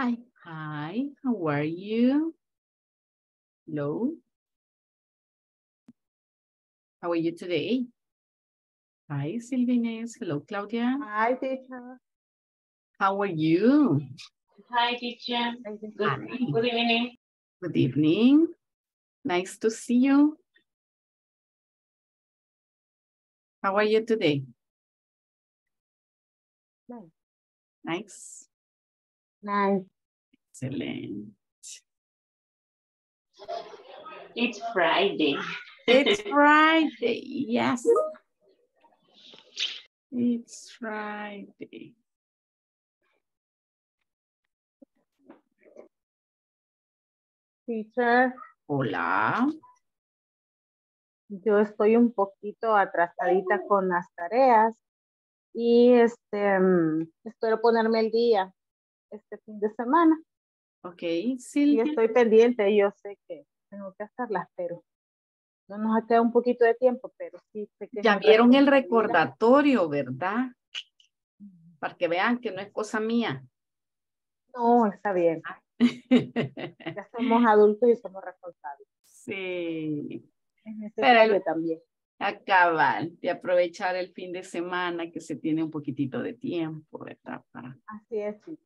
Hi. Hi, how are you? Hello. How are you today? Hi, Silvines. Hello, Claudia. Hi, teacher. How are you? Hi, teacher. Good, Hi. good evening. Good evening. Nice to see you. How are you today? Nice. Nice. Nice. Excellent. It's Friday. It's Friday. Yes. It's Friday. Teacher, Hola. yo estoy un poquito atrasadita con las tareas y este mm, espero ponerme el día este fin de semana. Ok, Y Silvia. estoy pendiente, yo sé que tengo que hacerlas, pero no nos ha quedado un poquito de tiempo, pero sí sé que Ya vieron el recordatorio, ¿verdad? Para que vean que no es cosa mía. No, está bien. Ya somos adultos y somos responsables. sí. Es necesario también. Acabar de aprovechar el fin de semana que se tiene un poquitito de tiempo, ¿verdad? Para, Así es, sí.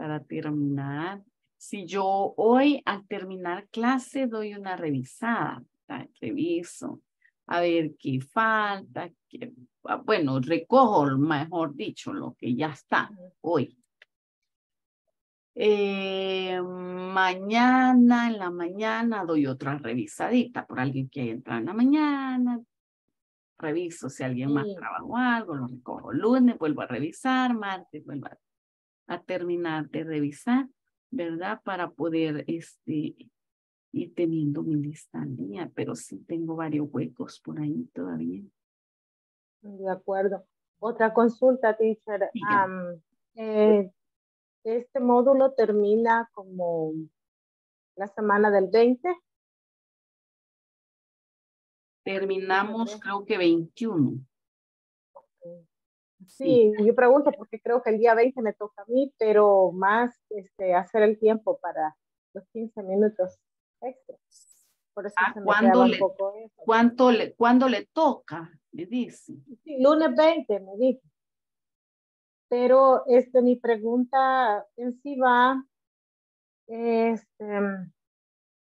Para terminar. Si yo hoy al terminar clase doy una revisada, reviso a ver qué falta, qué, ah, bueno, recojo, mejor dicho, lo que ya está hoy. Eh, mañana, en la mañana, doy otra revisadita por alguien que haya entrado en la mañana. Reviso si alguien más Sí. trabajó algo, lo recojo lunes, vuelvo a revisar, martes, vuelvo a, a terminar de revisar, ¿verdad? Para poder este, ir teniendo mi lista al día, pero sí tengo varios huecos por ahí todavía. De acuerdo. Otra consulta, teacher. Am, eh, este módulo termina como la semana del 20. Terminamos, creo que 21. Sí, yo pregunto porque creo que el día 20 me toca a mí, pero más este, hacer el tiempo para los 15 minutos extra. Por eso Ah, se me ¿cuándo quedaba un le- poco eso. ¿Cuánto le, ¿Cuándo le toca? Me dice. Sí, lunes 20 me dijo. Pero este, mi pregunta en sí va este,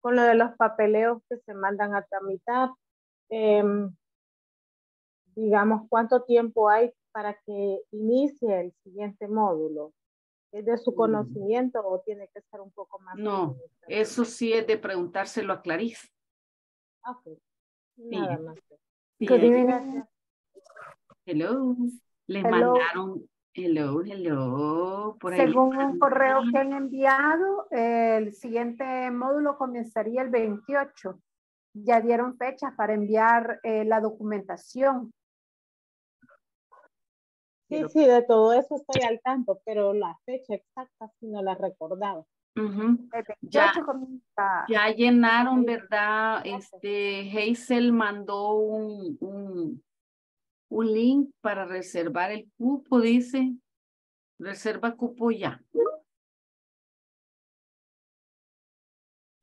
con lo de los papeleos que se mandan a tramitar. Em, digamos, ¿cuánto tiempo hay para que inicie el siguiente módulo? ¿Es de su Mm. conocimiento o tiene que ser un poco más? No? Eso sí es de preguntárselo a Clarice. Ok. Nada Sí. más. Sí, evening. Hello. Le Hello. mandaron. Hello, hello. Por ahí Según un correo que han enviado, el siguiente módulo comenzaría el 28. Ya dieron fechas para enviar eh, la documentación. Sí, Pero- sí, de todo eso estoy al tanto, pero la fecha exacta sí no la recordaba. Ujú. El Ya. 28 comienza. Ya llenaron. ¿verdad? Este, Hazel mandó un, un, un link para reservar el cupo, dice. Reserva cupo ya.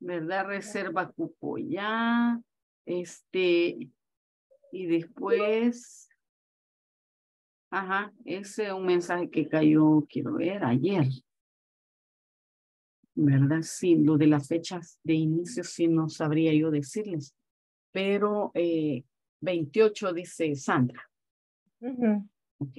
¿Verdad? Reserva cupo ya. Este, y después. Ajá, ese es un mensaje que cayó, quiero ver, ayer. ¿Verdad? Sí, lo de las fechas de inicio sí no sabría yo decirles. Pero eh, 28 dice Sandra. Ujú. Ok.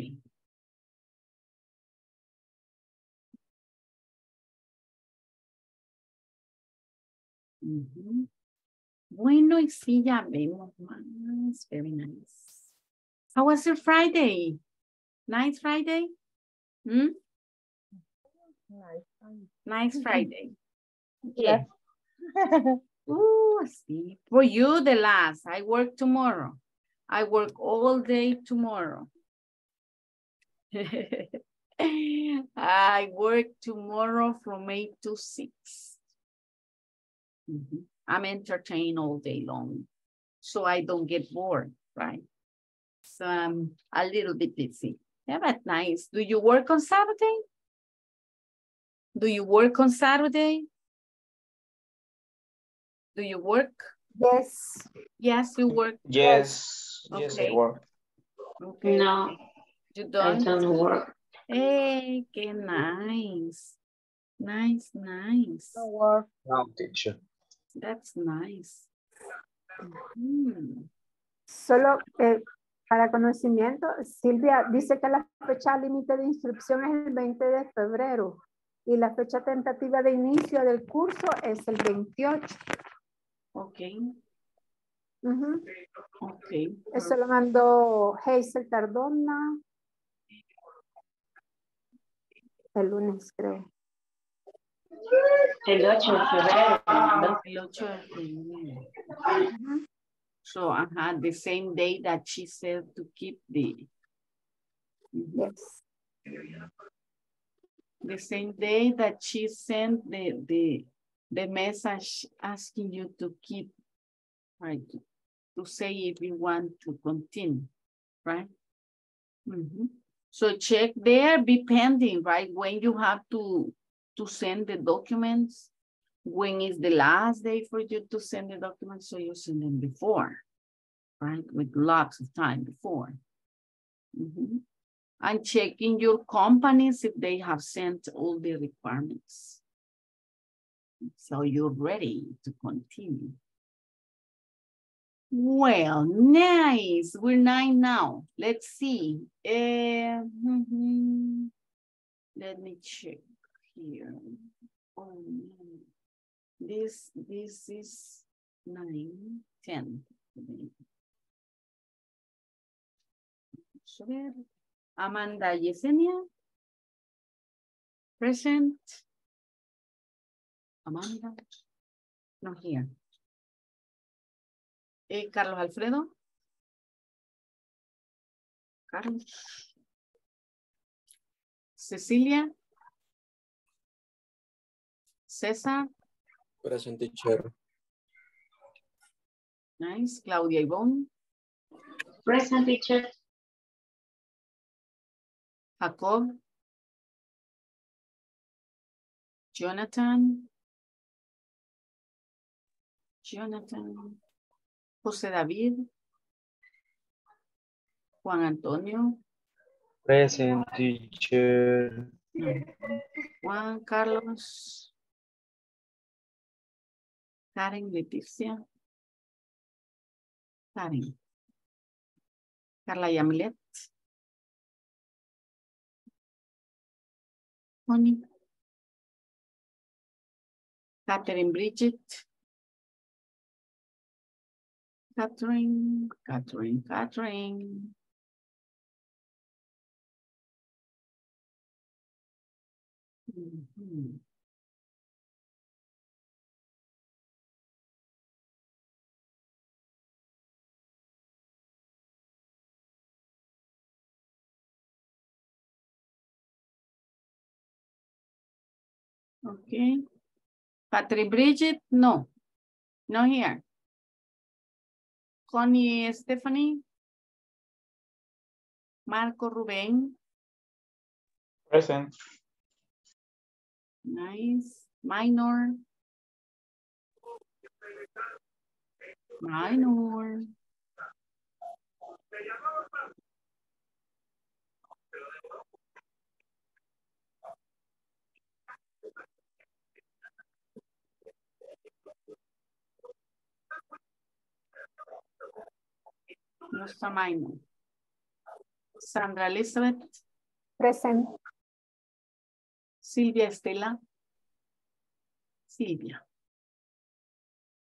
Ujú. Bueno, y sí, ya vemos más. Very nice. How was your Friday? Nice Friday? Hmm? Nice, nice. Nice Friday. Yes. Ooh, see. For you, the last. I work tomorrow. I work all day tomorrow. I work tomorrow from 8 to 6. Mhm. I'm entertained all day long, so I don't get bored, right? So I'm a little bit busy. Yeah, but nice. Do you work on Saturday? Do you work on Saturday? Do you work? Yes. Yes, you work. Yes, yes, I work. Okay. No, You don't? I don't work. Hey, qué nice. Nice, nice. No work. No, teacher. That's nice. Mhm. Solo eh, para conocimiento, Silvia dice que la fecha límite de inscripción es el 20 de febrero y la fecha tentativa de inicio del curso es el 28. Okay, Ujú. okay. Eso lo mandó Hazel Cardona el lunes, creo. El 8 de febrero. El 8 de febrero. Ujú. So, ajá, the same day that she said to keep the. Yes. The same day that she sent the, the, the message asking you to keep, right, to say if you want to continue, right? Mhm. So check there, be pending, right? When you have to, to send the documents, when is the last day for you to send the documents, so you send them before, right? With lots of time before. Mhm. And checking your companies if they have sent all the requirements. So you're ready to continue. Well, nice. We're nine now. Let's see. Eh, mhm. Let me check here. Oh, no. This, this is nine, ten. Vamos a ver. Amanda Yesenia. Present. Amanda. Not here. Eh, Carlos Alfredo. Carlos. Cecilia. César. Present teacher. Nice. Claudia Ivonne. Present teacher. Jacob. Jonathan. Jonathan. José David. Juan Antonio. Present teacher. Juan Carlos. Karen Leticia. Karen. Carla Yamilet. Connie. Catherine Bridget. Catherine, Catherine, Catherine. Mhm. Okay. Patrick Bridget, no. No here. Connie Stephanie. Marco Rubén. Present. Nice. Minor. Minor. No está minor. Sandra Elizabeth. Present. Silvia Estela. Silvia.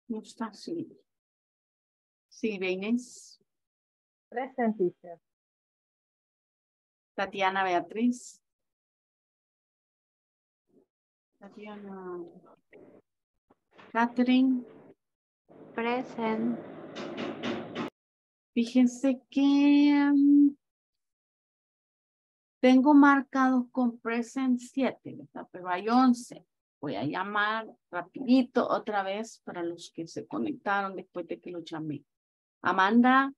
No está Silvia. Silvia Inés. Present teacher. Tatiana Beatriz. Tatiana. Catherine. Present. Fíjense que mm, tengo marcados con present 7, ¿verdad? Pero hay 11. Voy a llamar rapidito otra vez para los que se conectaron después de que lo llamé. Amanda,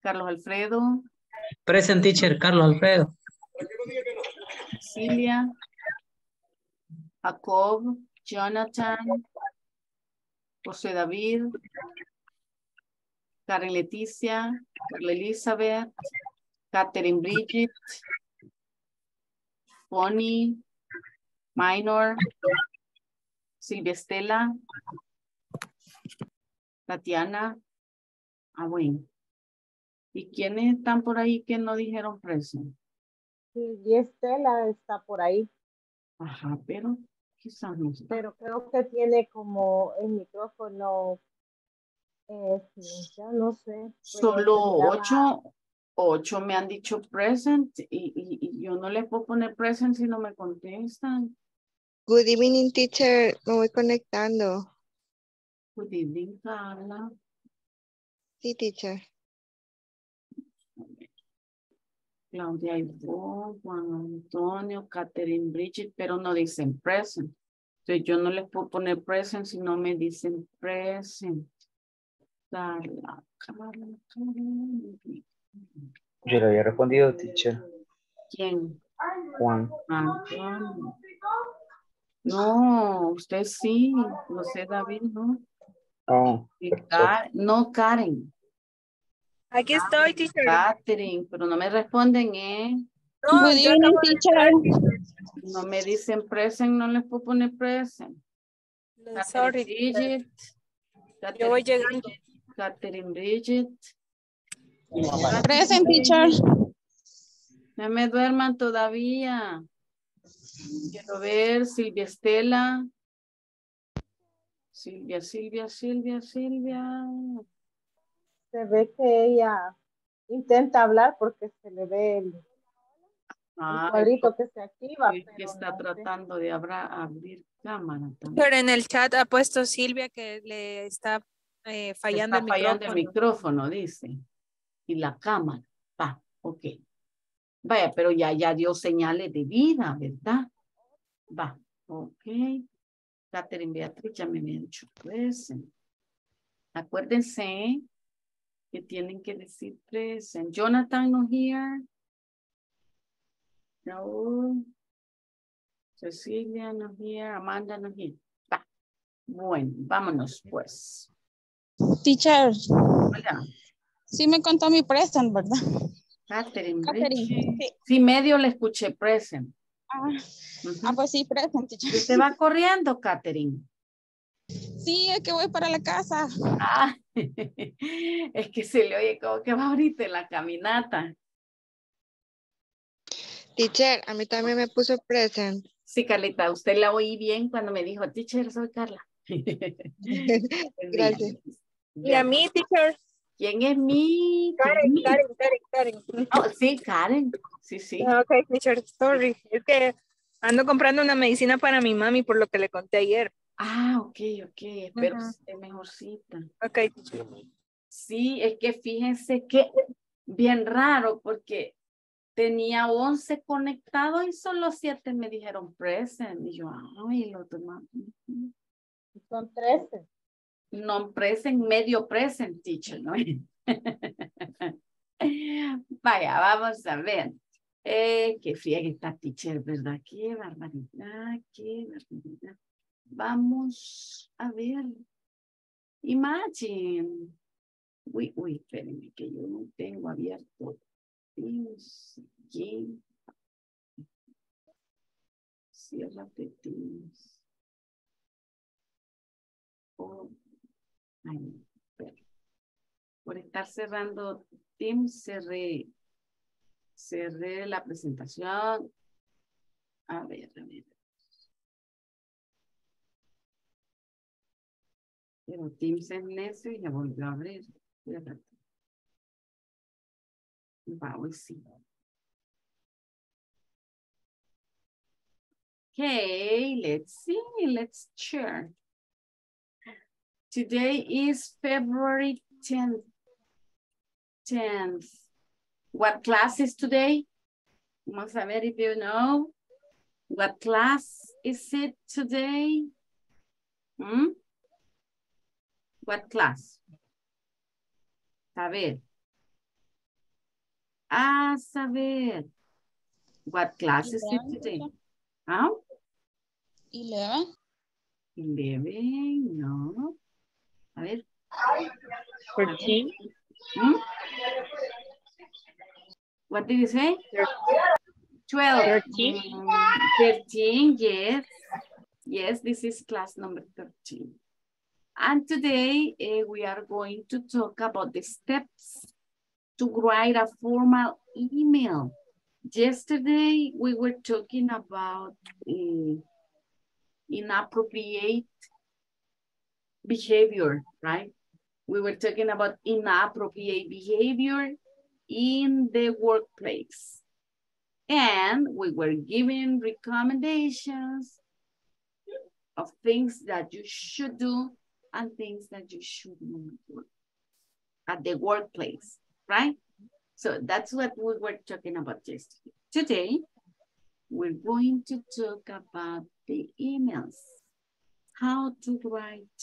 Carlos Alfredo, Present teacher, Carlos Alfredo. Cilia, Jacob, Jonathan, José David, Karen Leticia, Carla Elizabeth, Catherine Bridget, Bonnie, Minor, Silvia Estela, Tatiana, ah, bueno. ¿Y quiénes están por ahí que no dijeron? Sí, y Estela está por ahí, Ajá, pero quizás no sé. pero creo que tiene como el micrófono, eh, silenciado, no sé. Pues, Solo ocho, ocho me han dicho present y, y, y yo no les puedo poner present si no me contestan. Good evening, teacher. Me voy conectando. Good evening, Carla. Sí, teacher. Claudia Ivonne, Juan Antonio, Catherine Bridget, pero no dicen present. Entonces yo no les puedo poner present si no me dicen present. Yo le había respondido, teacher. ¿Quién? Juan. Antonio. No, usted sí, José David, ¿no? Oh, no, Karen, Aquí estoy, teacher. Catherine, pero no me responden, ¿eh? No. No me dicen present, no les puedo poner present. Sorry. Yo voy llegando. Catherine Bridget. Present, teacher. No me duerman todavía. Quiero ver Silvia Estela. Silvia, Silvia, Silvia, Silvia. Se ve que ella intenta hablar porque se le ve el, el Ah, cuadrito que se activa. es que está no sé. tratando de abra- abrir cámara también. Pero en el chat ha puesto Silvia que le está eh, fallando Está el fallando el micrófono. dice. Y la cámara. Va, ok. Vaya, pero ya, ya dio señales de vida, ¿verdad? Va, ok. Catherine Beatriz ya me había dicho present. Acuérdense que tienen que decir present. Jonathan no here. No. Cecilia no here. Amanda no here. Va. Bueno, vámonos pues. Teacher, Hola. sí me contó mi present, ¿verdad? Catherine, Catherine, sí. Sí, medio le escuché present. Ah, ah, pues sí, present, teacher. ¿Y ¿Usted va corriendo, Catherine? Sí, es que voy para la casa. Ah, es que se le oye como que va ahorita en la caminata. Teacher, a mí también me puso present. Sí, Carlita, usted la oí bien cuando me dijo, teacher, soy Carla. Gracias. Y a mí, teacher. ¿Quién es mi? Karen, Karen, Karen, Karen. Oh, sí, Karen. Sí, sí. Ah, Ok, teacher, sorry. Es que ando comprando una medicina para mi mami por lo que le conté ayer. Ah, ok, ok. Espero que esté mejorcita. Ok, teacher. Sí, es que fíjense que bien raro porque tenía 11 conectados y solo 7 me dijeron present. Y yo, ay, los demás. Son 13. No present, medio present, teacher, ¿no? Vaya, vamos a ver. Eh, qué que está teacher, ¿verdad? Qué barbaridad, qué barbaridad. Vamos a ver. Imagine. Uy, uy, espérenme que yo no tengo abierto. Teams, aquí. Ciérrate Teams. Oh, ay. Por estar cerrando Teams, cerré, cerré la presentación. A ver, a ver. Pero Teams es necio y ya volvió a abrir. Hoy sí. Okay, let's see, let's share. Today is February 10th. 10th. What class is today? Vamos a ver if you know. What class is it today? Hmm? What class? Saber. A saber. What class is it today? Huh? 11. 11, no. A ver. 14. Hmm? What did you say? 12. 13. Mm, 13, yes. Yes, this is class number 13. And today uh, we are going to talk about the steps to write a formal email. Yesterday we were talking about uh, inappropriate behavior, right? We were talking about inappropriate behavior in the workplace. And we were giving recommendations of things that you should do and things that you should not do at the workplace, right? So that's what we were talking about yesterday. Today, we're going to talk about the emails, how to write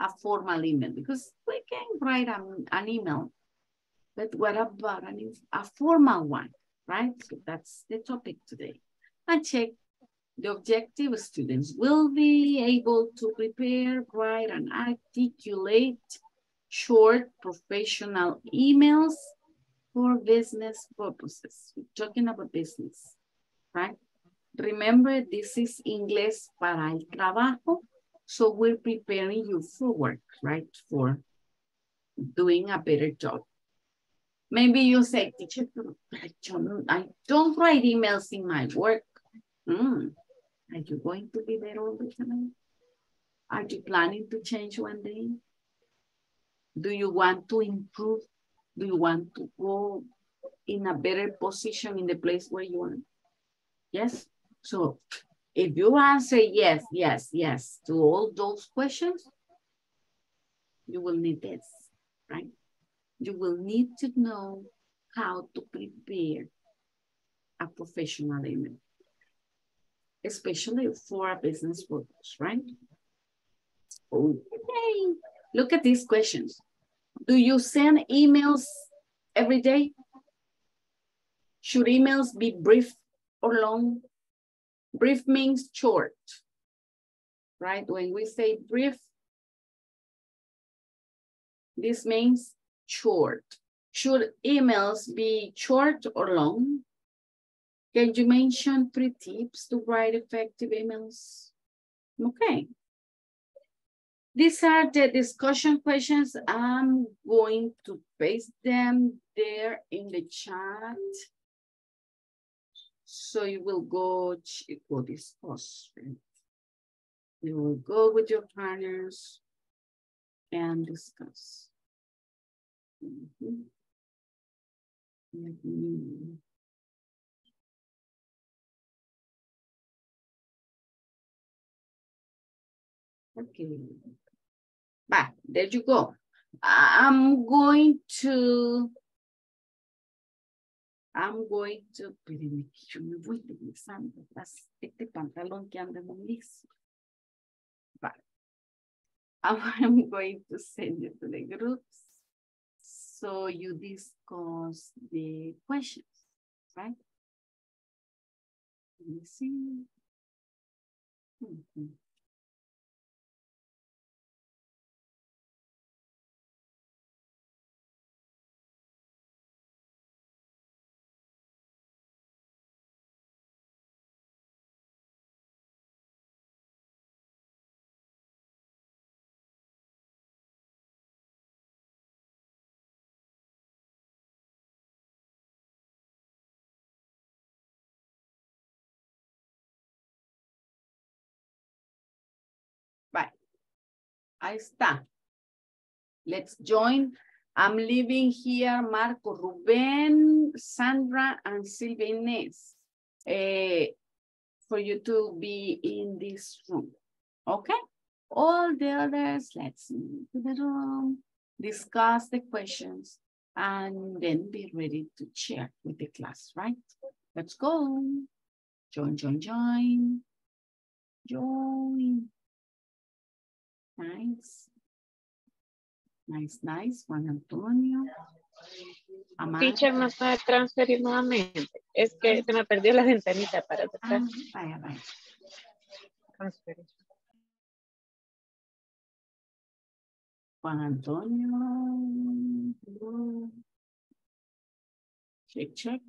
a formal email, because we can write an, an email, but what about an, a formal one, right? So that's the topic today. And check the objective students will be able to prepare, write, and articulate short professional emails for business purposes. We're talking about business, right? Remember, this is English para el trabajo. So we're preparing you for work, right? For doing a better job. Maybe you say, teacher, I don't write emails in my work. Mm. Are you going to be there all the time? Are you planning to change one day? Do you want to improve? Do you want to go in a better position in the place where you are? Yes? So if you answer yes, yes, yes to all those questions, you will need this, right? You will need to know how to prepare a professional email especially for a business purpose, right? Okay, look at these questions. Do you send emails every day? Should emails be brief or long? Brief means short, right? When we say brief, this means short. Should emails be short or long? Can you mention three tips to write effective emails? Okay. These are the discussion questions. I'm going to paste them there in the chat. So you will go, go discuss. You will go with your partners and discuss. Mm -hmm. Okay. Bah, there you go. I'm going to, I'm going to, espérenme que yo me voy regresando este pantalón que anda muy liso. Vale. I'm going to send you to the groups so you discuss the questions, right? Let me see. Mm -hmm. Ahí está. Let's join. I'm leaving here Marco, Ruben, Sandra, and Silvia Inés uh, for you to be in this room. Okay? All the others, let's move to the room, discuss the questions, and then be ready to share with the class, right? Let's go. Join, join, join. Join. Nice. Nice, nice. Juan Antonio. Amanda. Teacher, ¿me puede transferir nuevamente? Es que se me perdió la ventanita para Ah, atrás. vaya, vaya. Transferir. Juan Antonio. Check, check.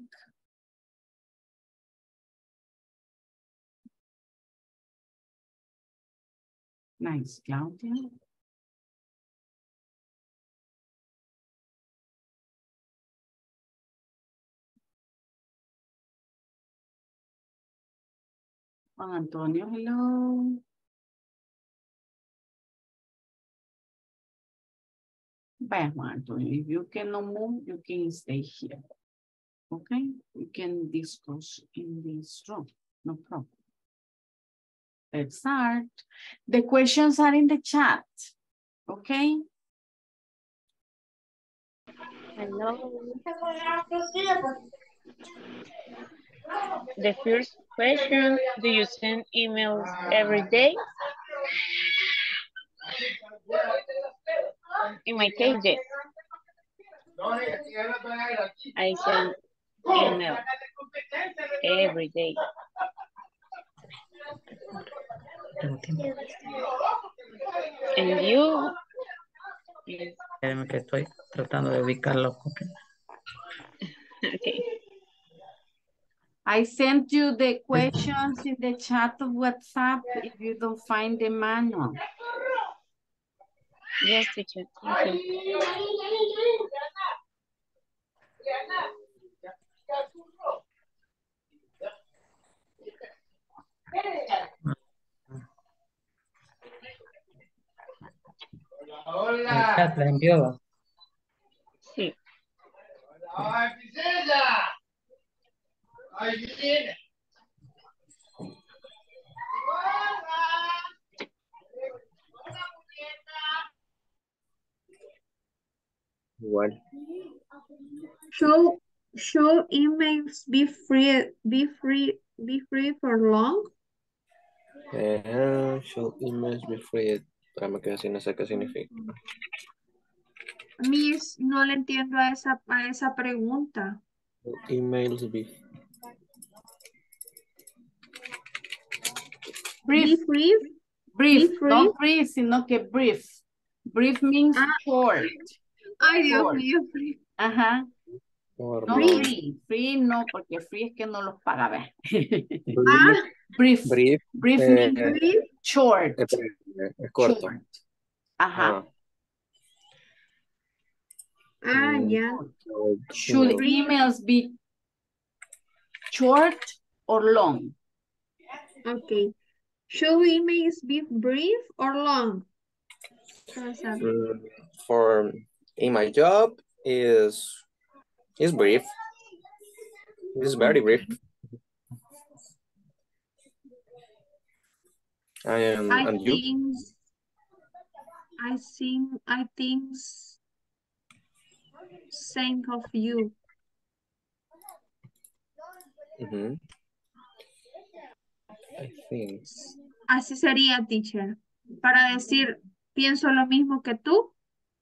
Nice, Claudia. Juan Antonio, hello. Vaya, Juan Antonio, if you cannot move, you can stay here. Okay, you can discuss in this room, no problem. Let's start. The questions are in the chat, okay? Hello. The first question, do you send emails every day? In my case. I send email every day. And you? Yes, Espérame que estoy tratando de ubicarlo. ok. Okay. I sent you the questions in the chat of WhatsApp if you don't find the manual. Yes, teacher. Thank you. El chat la envió. Sí. Igual. Show show emails be free be free be free for long. Eh, should emails be free? Espérame que así no sé qué significa. Miss, no le entiendo a esa a esa pregunta. Emails be Be Brief, free. brief, be free. no brief, sino que brief. Brief means Ah. short. Ay, Dios Short. mío. free. Ajá, or no free. Free no, porque free es que no los paga, ver. Ah, Brief, Brief, brief eh, means free. short. es, es corto. Short. Ajá. Ah, Ah, Mm. ya. so, Should emails be short or long? Okay. Should emails be brief or long? Mm, for in my job is is brief. It's very brief. And, I and you? think, I think, I think same of you. Mhm. I think. Así sería, teacher. Para decir, pienso lo mismo que tú,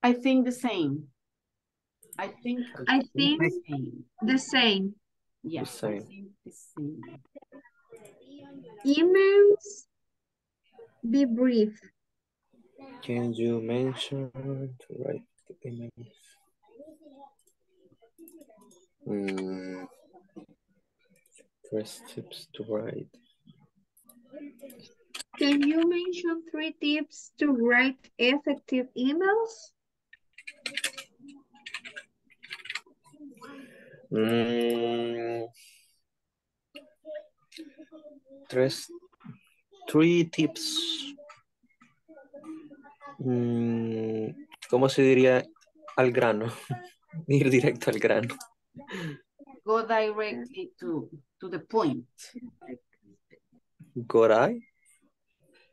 I think the same. I think I the think same. the same. Yes, I same. think the same. Emails, be brief. Can you mention to write the emails? Mm, first tips to write. Can you mention three tips to write effective emails? Mm, tres, three tips. Mm, ¿cómo se diría al grano? Ir directo al grano. Go directly to, to the point. Got I?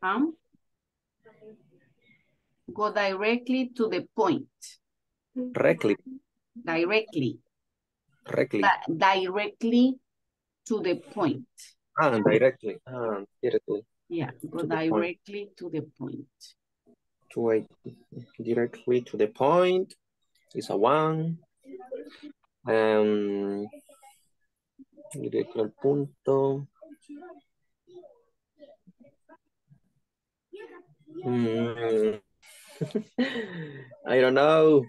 Huh? Go directly to the point. Directly. Directly. Directly. Di- directly to the point. Ah, directly. Ah, directly. Yeah, go To the directly to the point. To a, directly to the point is a one. Um, directo al punto. Mm. I don't know.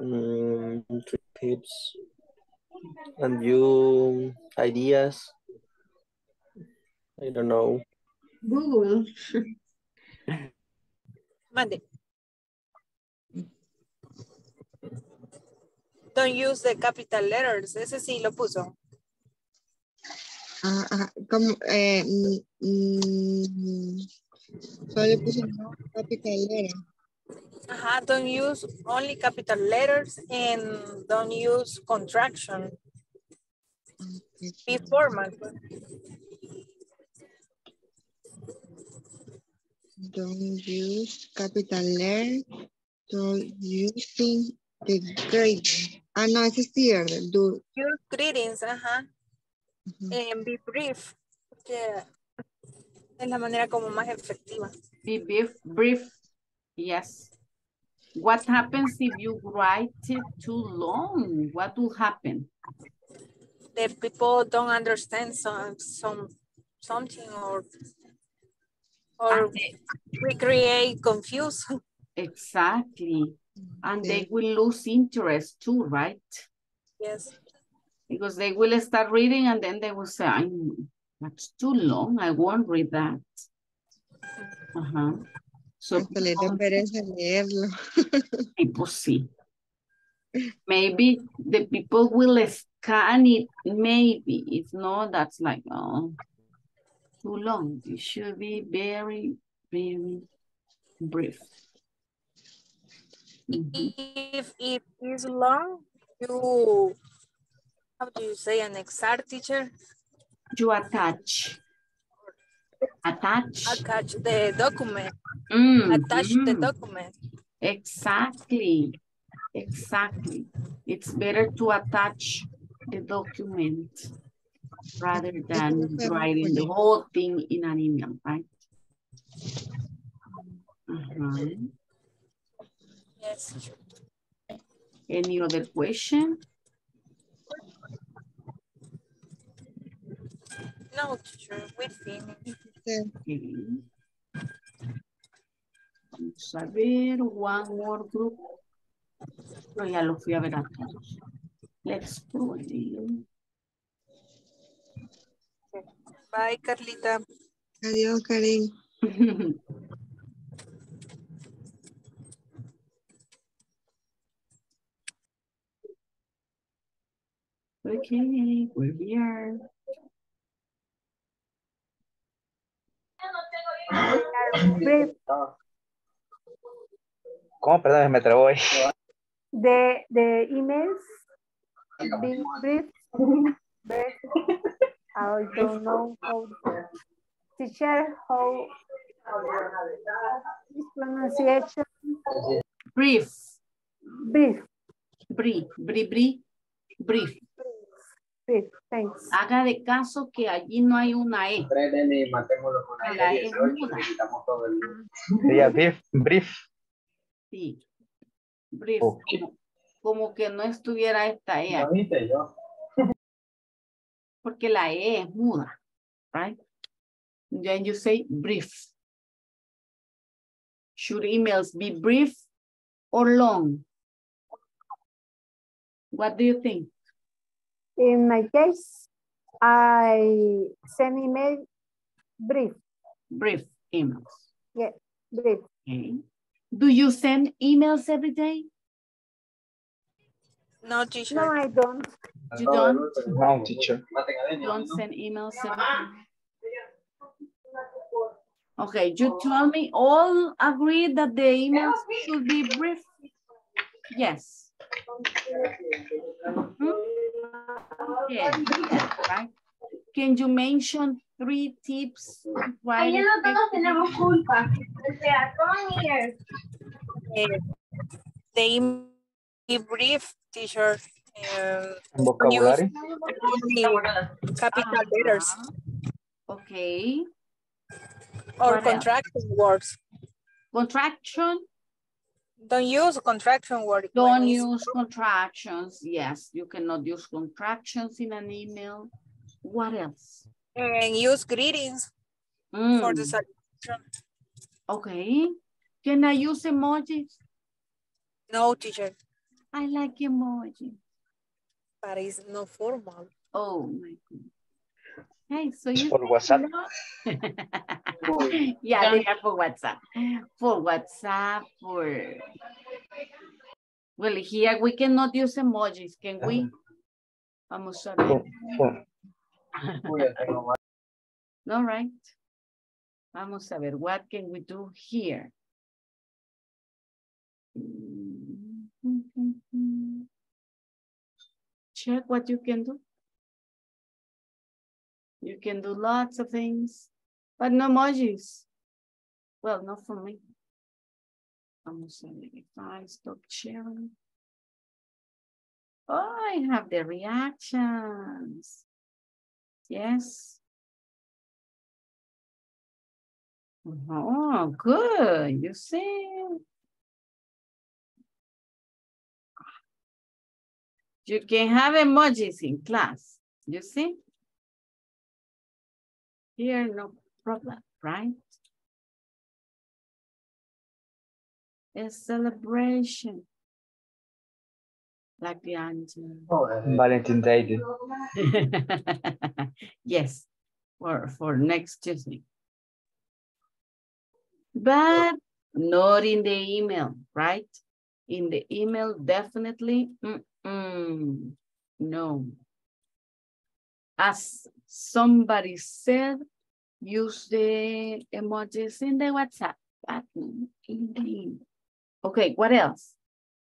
Mm, three tips. And you ideas? I don't know. Google. Mande. Don't use the capital letters. Ese sí lo puso. Ah, ah, como, eh, mm, mm, solo le puse no capital letter. Ajá, don't use only capital letters and don't use contraction. Be formal. Don't use capital letter. Don't using the grade. Ah, no, ese es cierto. Do, Use greetings, ajá. And be brief. Que es la manera como más efectiva. Be brief, brief. Yes. What happens if you write it too long? What will happen? The people don't understand some, some something or or we create confusion. Exactly. And they will lose interest too, right? Yes. Because they will start reading and then they will say, I'm, that's too long. I won't read that. Uh-huh. So hasta le da pereza leerlo. people see. Maybe the people will scan it, maybe. If not, that's like, oh, too long. It should be very, very brief. Mhm. If it is long, you, how do you say an exact teacher? You attach. Attach. Attach the document. Mm, Attach the mhm. document. Exactly. Exactly. It's better to attach the document rather than writing the whole thing in an email, right? Uh-huh. Yes. Any other question? No, teacher, we finished. Okay. Vamos a ver, one more group. Pero ya lo fui a ver a todos. Let's it. Bye, Carlita. Adiós, Karen. Okay, we're here. Brief, ¿Cómo? Perdón, me trabó ahí. the, the emails, be brief. I don't know how, teacher, how, this pronunciation, Brief, brief, brief, brief, brief, brief. Thanks. Haga de caso que allí no hay una E. que La E es muda. Sería brief, brief. Sí. Brief. Ok. Como, como que no estuviera esta E aquí, porque la E es muda, right? Then you say brief. Should emails be brief or long? What do you think? In my case, I send email brief, Brief emails. yeah, brief. Okay. Do you send emails every day? No, teacher. No, I don't. You don't? No, teacher. Don't send emails every day? Okay, you tell me all agree that the emails should be brief? Yes. Mhm. Yes, right? Can you mention three tips? to write effective- culpa. O sea, the email be brief, teacher. Um, Vocabulary. use only capital letters Okay, or What else? contraction words. contraction, Don't use contraction word. Don't use contractions. Yes, you cannot use contractions in an email. What else? And use greetings for the Mm, salutation. Okay. Can I use emojis? No, teacher, I like emojis. but it's not formal. Oh my God. Hey, so you Por WhatsApp. yeah, they are for WhatsApp. For WhatsApp, for well, here we cannot use emojis, can we? Vamos a ver. For- All right. Vamos a ver, what can we do here? Mm-hmm. Check what you can do. You can do lots of things, but no emojis. Well, not for me. A ver if I stop sharing. Oh, I have the reactions. Yes. Oh, good. You see. You can have emojis in class. You see? Here, no problem, right? A celebration. Like the angel. Oh, uh, Valentine Day. yes, for, for next Tuesday. But not in the email, right? In the email, definitely, mm-mm, no. As somebody said, use the emojis in the WhatsApp, button. not in the. Okay, what else?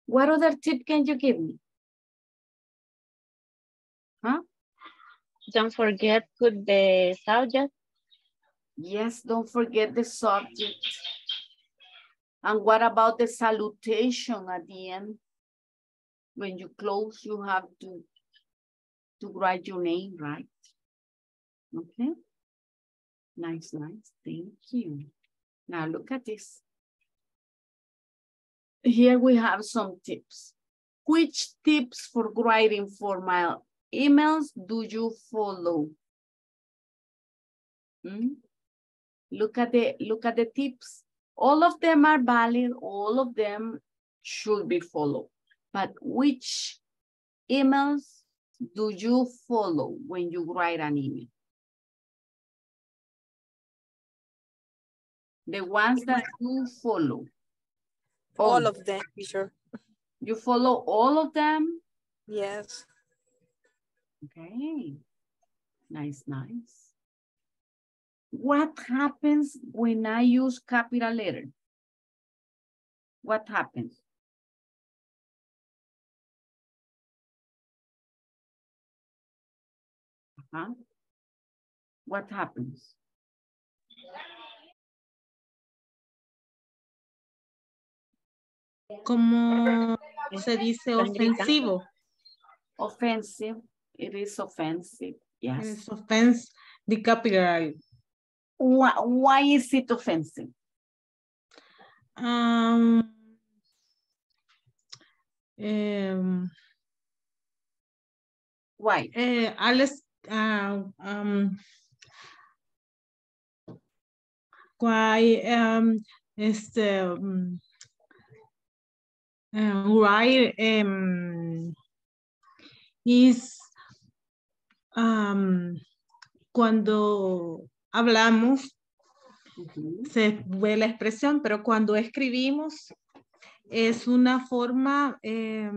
What other tip can you give me? Huh? Don't forget put the subject. Yes, don't forget the subject. And what about the salutation at the end? When you close, you have to, to write your name, right? Okay. Nice, nice. Thank you. Now look at this. Here we have some tips. Which tips for writing formal emails do you follow? Hmm? Look at the look at the tips. All of them are valid. All of them should be followed. But which emails do you follow when you write an email? The ones that you follow. All of them, teacher. You follow all of them? Yes. Okay. Nice, nice. What happens when I use capital letter? What happens? Huh? What happens? Como se dice Están gritando. ofensivo. Offensive. It is offensive. Yes. Es offense the capital. Why, why is it offensive? Um, em, Why? eh, al es- ah, um, why, um, este, um, why, em, is, um, cuando hablamos, se ve la expresión, pero cuando escribimos es una forma eh,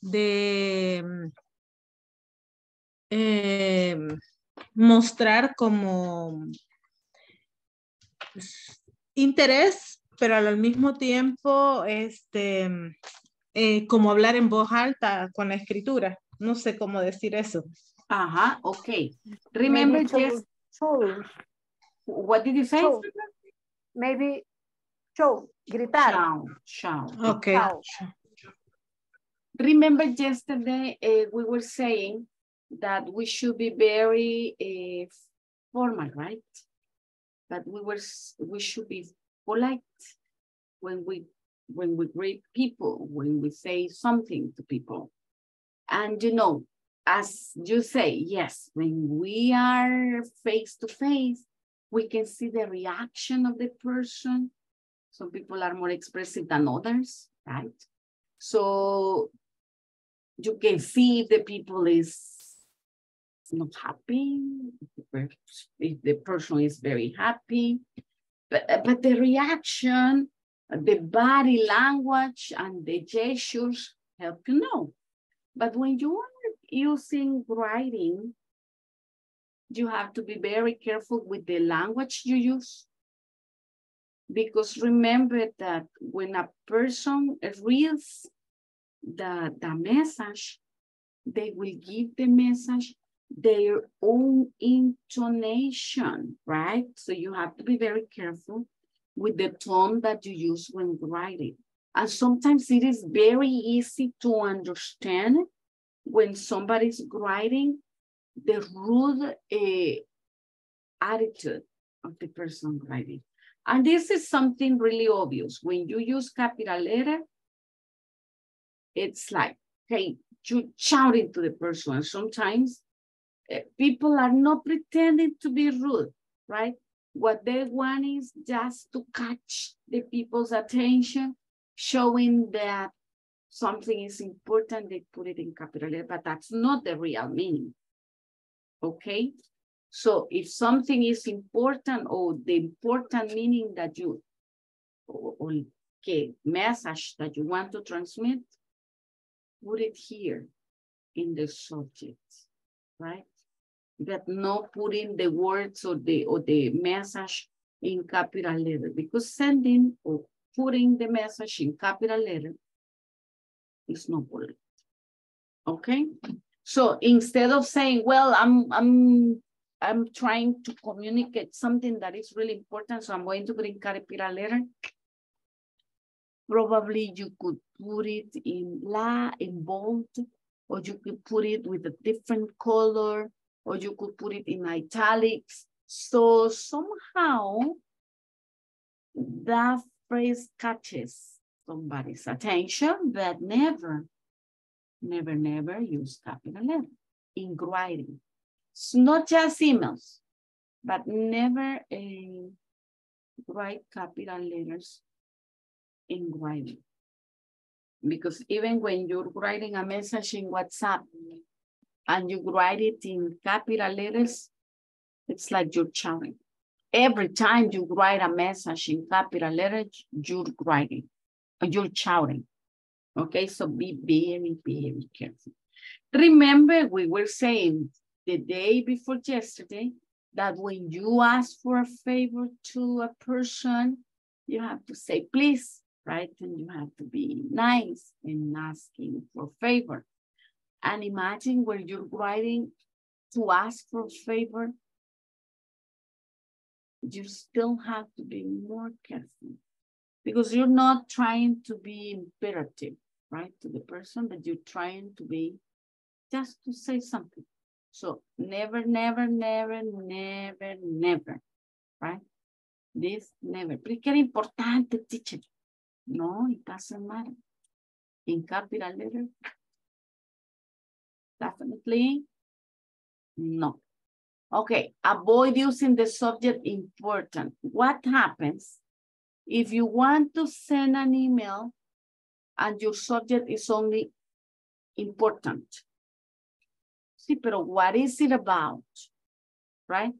de eh, mostrar como interés, pero al mismo tiempo, este, eh, como hablar en voz alta con la escritura. No sé cómo decir eso. Ajá, okay. Remember Maybe show- just, show, what did you say? show. Maybe show, gritar. Shout, shout. Ok. Shout. Remember yesterday, uh, we were saying that we should be very uh, formal, right? That we were, we should be polite when we when we greet people, when we say something to people. And you know, as you say, yes, when we are face to face, we can see the reaction of the person. Some people are more expressive than others, right? So you can see if the people is not happy, if the person is very happy, but, uh, but the reaction, the body language and the gestures help you know. But when you are using writing, you have to be very careful with the language you use. Because remember that when a person reads the, the message, they will give the message their own intonation, right? So you have to be very careful with the tone that you use when writing. And sometimes it is very easy to understand when somebody's writing the rude uh, attitude of the person writing. And this is something really obvious. When you use capital letter, it's like, hey, you shouting to the person. And sometimes Eh, people are not pretending to be rude, right? What they want is just to catch the people's attention, showing that something is important, they put it in capital letter, but that's not the real meaning. Okay? So if something is important or the important meaning that you, or, or okay, message that you want to transmit, put it here in the subject, right? But not putting the words or the or the message in capital letter because sending or putting the message in capital letter is not polite. Okay? So instead of saying, well, I'm I'm I'm trying to communicate something that is really important, so I'm going to put in capital letter. Probably you could put it in la, in bold, or you could put it with a different color, or you could put it in italics. So somehow that phrase catches somebody's attention, but never, never, never use capital letter in writing. It's not just emails, but never a write capital letters in writing. Because even when you're writing a message in WhatsApp and you write it in capital letters, it's like you're shouting. Every time you write a message in capital letters, you're writing you're shouting. Okay, so be very, very careful. Remember, we were saying the day before yesterday that when you ask for a favor to a person, you have to say please, right? And you have to be nice in asking for favor. And imagine where you're writing to ask for favor, you still have to be more careful because you're not trying to be imperative, right, to the person, but you're trying to be just to say something. So never, never, never, never, never, right? This never. Porque era importante, teacher. No, it doesn't matter. In capital letter, definitely no. Okay, avoid using the subject important. What happens if you want to send an email and your subject is only important, see, pero what is it about, right?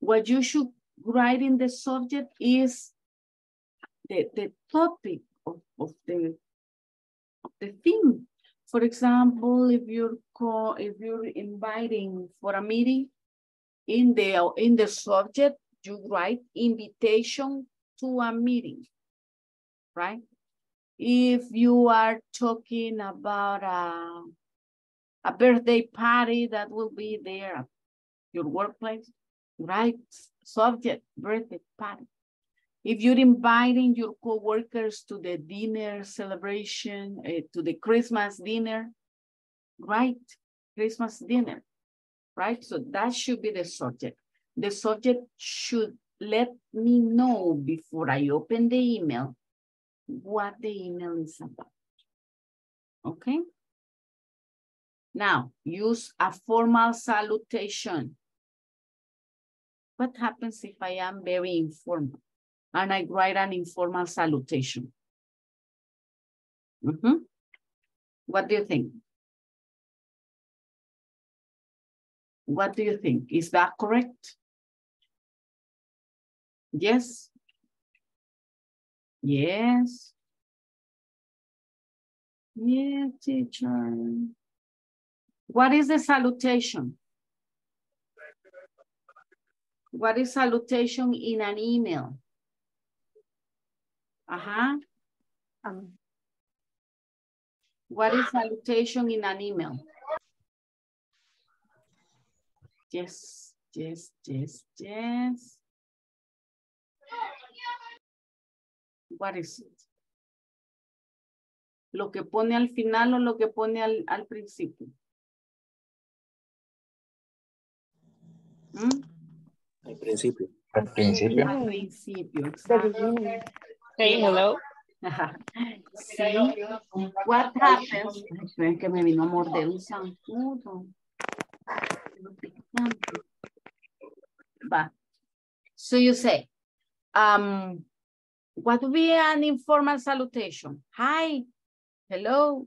What you should write in the subject is the, the topic of, of the of the theme. For example, if you're call, if you're inviting for a meeting, in the in the subject you write invitation to a meeting, right? If you are talking about a, a birthday party that will be there at your workplace, right? Subject, birthday party. If you're inviting your co-workers to the dinner celebration, uh, to the Christmas dinner, right? Christmas dinner, right? So that should be the subject. The subject should let me know before I open the email what the email is about. Okay? Now, use a formal salutation. What happens if I am very informal and I write an informal salutation? Mhm. What do you think? What do you think? Is that correct? Yes? Yes. Yeah, teacher. What is the salutation? What is salutation in an email? Uh-huh. Um, What is salutation in an email? Yes, yes, yes, yes. What is it? Lo que pone al final o lo que pone al, al principio. ¿Mm? Al principio. Al principio. Al principio, exacto. Hey, hello. Sí. What happens? Esperen que me vino a morder un zancudo. Va. So you say, um, what would be an informal salutation? Hi, hello.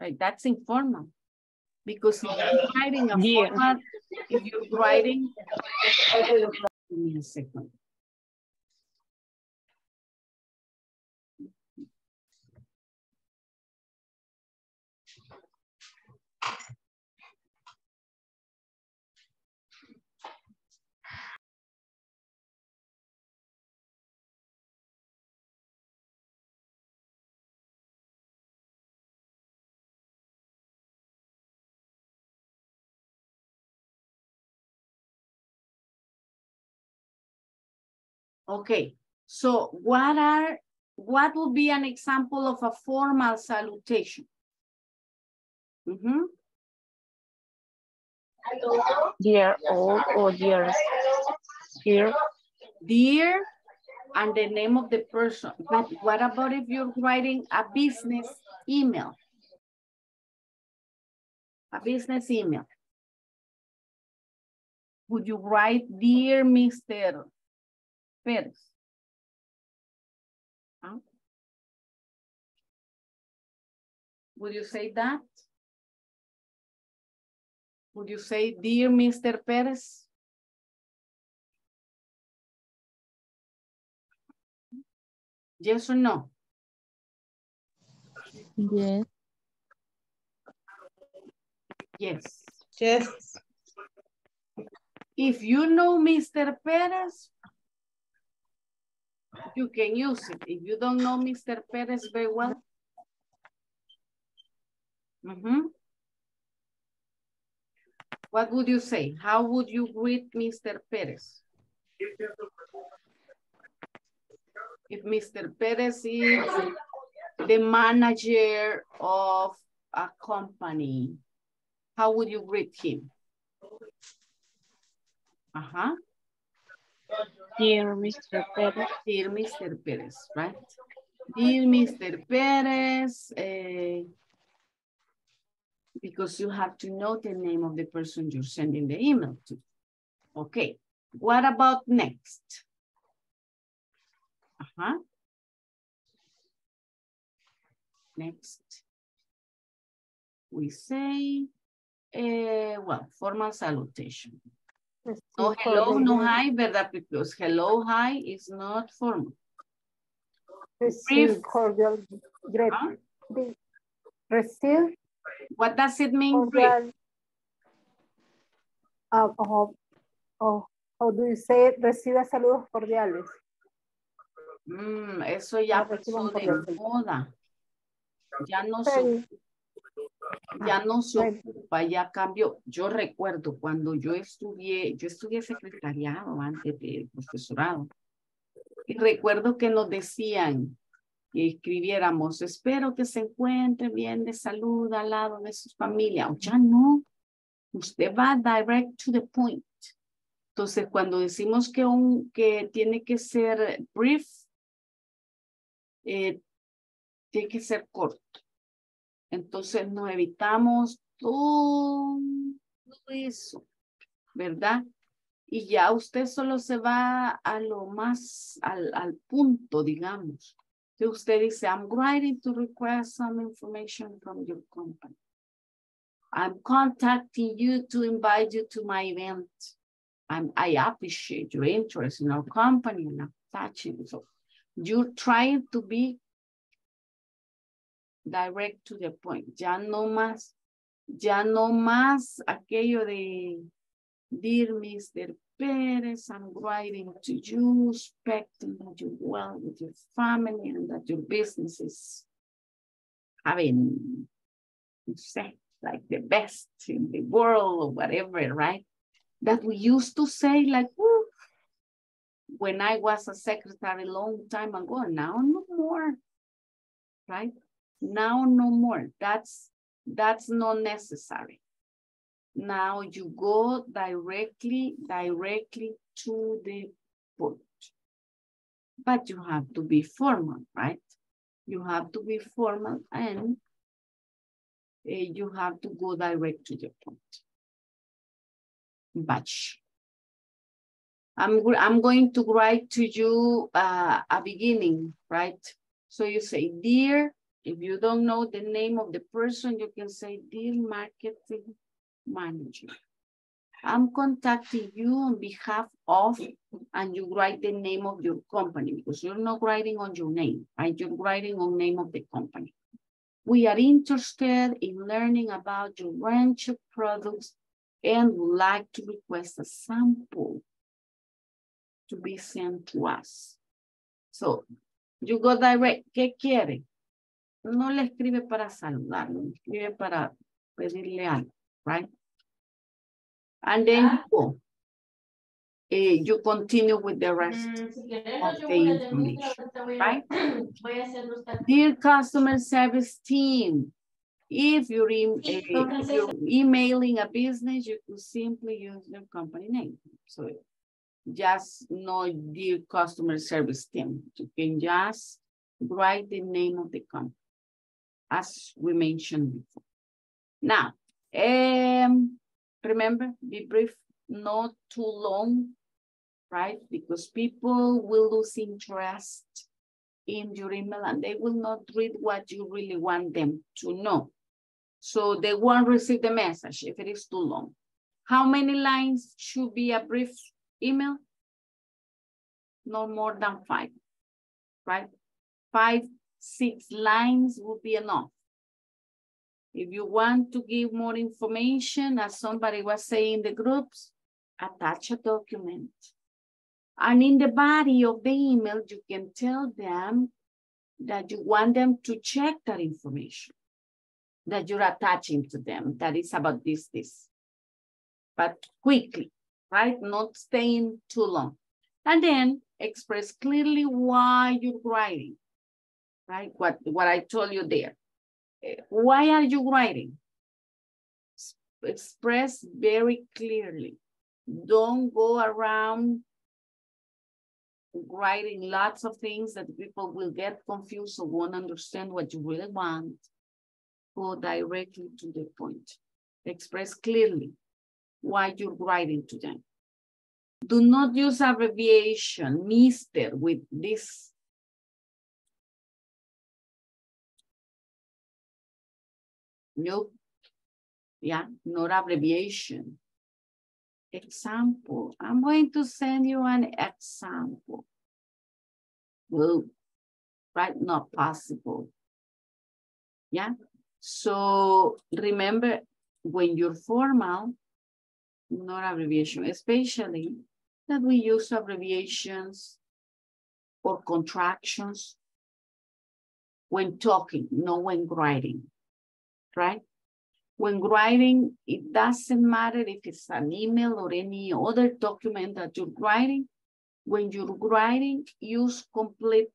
Right, that's informal. Because if you're writing a Yeah. formal, if you're writing, give me a second. Okay, so what are, what would be an example of a formal salutation? Mm -hmm. Dear all or dear here. Dear and the name of the person. But what about if you're writing a business email? A business email. Would you write, dear Mr. Perez? Huh? Ah. Would you say that? Would you say, dear Mr. Perez? Yes or no? Yes. Yes. Yes. If you know Mr. Perez, you can use it. If you don't know Mr. Perez very well. Mhm. What would you say? How would you greet Mr. Perez? If Mr. Perez is the manager of a company, how would you greet him? Uh-huh. Dear Mr. Perez. Dear Mr. Perez, right? Dear Mr. Perez, eh, because you have to know the name of the person you're sending the email to. Okay, what about next? Uh-huh. Next. We say, eh, well, formal salutation. No hello, no hi, ¿verdad? Because hello, hi is not formal. Receive Brief. cordial. Huh? the- Receive What does it mean, cordial. Uh, oh, oh, how do you say? Recibe saludos cordiales. Mm, eso ya No pasó de moda. Ya no Sí. Ya no se ocupa, ya cambió. Yo recuerdo cuando yo estudié, yo estudié secretariado antes de profesorado. Y recuerdo que nos decían que escribiéramos, espero que se encuentre bien de salud al lado de su familia. O ya no. Usted va direct to the point. Entonces, cuando decimos que, un, que tiene que ser brief, eh, tiene que ser corto. Entonces nos evitamos todo eso, ¿verdad? Y ya usted solo se va a lo más, al, al punto, digamos. Si usted dice, I'm writing to request some information from your company. I'm contacting you to invite you to my event. I'm, I appreciate your interest in our company and I'm touching. So you're trying to be direct to the point. Ya no más, ya no más aquello de, dear Mr. Perez, I'm writing to you, expecting that you're well with your family and that your business is having, say, like the best in the world or whatever, right? That we used to say like, when I was a secretary a long time ago, now no more, right? Now no more. That's that's not necessary. Now you go directly, directly to the point. But you have to be formal, right? You have to be formal and uh, you have to go direct to the point. Batch. I'm, I'm going to write to you uh, a beginning, right? So you say, dear, if you don't know the name of the person, you can say, dear marketing manager. I'm contacting you on behalf of, and you write the name of your company because you're not writing on your name, right? You're writing on name of the company. We are interested in learning about your range of products and would like to request a sample to be sent to us. So, you go direct, ¿qué quiere? No le escribe para saludarlo, le escribe para pedirle algo, right? And then you go. Uh, you continue with the rest of the information, right? Dear customer service team, if you're, in, uh, if you're emailing a business, you could simply use your company name. So just no dear customer service team. You can just write the name of the company, as we mentioned before. Now, um, remember, be brief, not too long, right? Because people will lose interest in your email and they will not read what you really want them to know. So they won't receive the message if it is too long. How many lines should be a brief email? No more than five, right? Five, six lines would be enough. If you want to give more information, as somebody was saying in the groups, attach a document. And in the body of the email, you can tell them that you want them to check that information that you're attaching to them, that is about this, this. But quickly, right? Not staying too long. And then express clearly why you're writing, right? What, what I told you there. Eh, why are you writing? Express very clearly. Don't go around writing lots of things that people will get confused or won't understand what you really want. Go directly to the point. Express clearly why you're writing to them. Do not use abbreviation, Mr. with this No, yeah, not abbreviation. Example, I'm going to send you an example. Well, right, not possible. Yeah, so remember when you're formal, not abbreviation, especially that we use abbreviations or contractions when talking, not when writing right? When writing, it doesn't matter if it's an email or any other document that you're writing. When you're writing, use complete,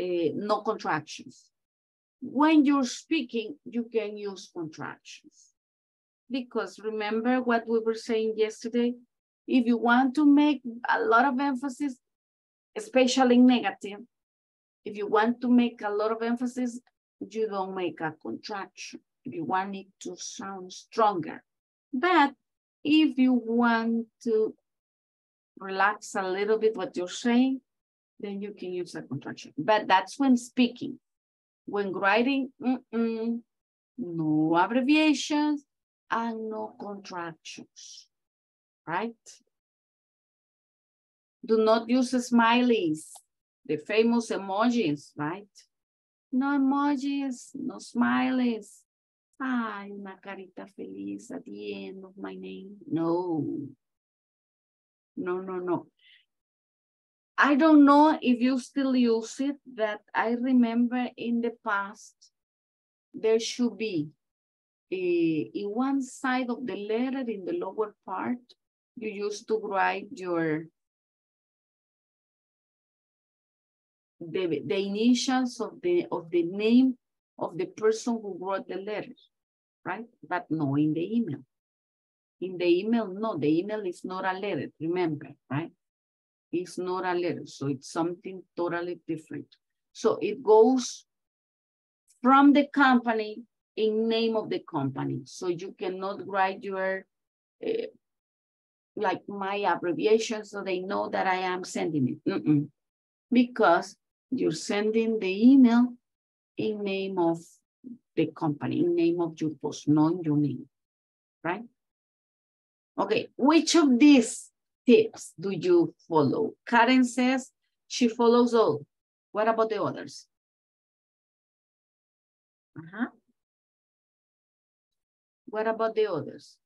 uh, no contractions. When you're speaking, you can use contractions. Because remember what we were saying yesterday? If you want to make a lot of emphasis, especially negative, If you want to make a lot of emphasis, you don't make a contraction. You want it to sound stronger. But if you want to relax a little bit what you're saying, then you can use a contraction. But that's when speaking. When writing, mm -mm, no abbreviations and no contractions, right? Do not use smileys, the famous emojis, right? No emojis, no smileys. Ay, una carita feliz at the end of my name. No. No, no, no. I don't know if you still use it, but I remember in the past, there should be a, in one side of the letter in the lower part, you used to write your the, the initials of the of the name of the person who wrote the letter, right? But no in the email. In the email, no, the email is not a letter, remember, right? It's not a letter, so it's something totally different. So it goes from the company in name of the company. So you cannot write your, uh, like my abbreviation so they know that I am sending it. Mm -mm. Because you're sending the email in name of the company, in name of your post, not your name, right? Okay, which of these tips do you follow? Karen says she follows all. What about the others? Uh -huh. What about the others?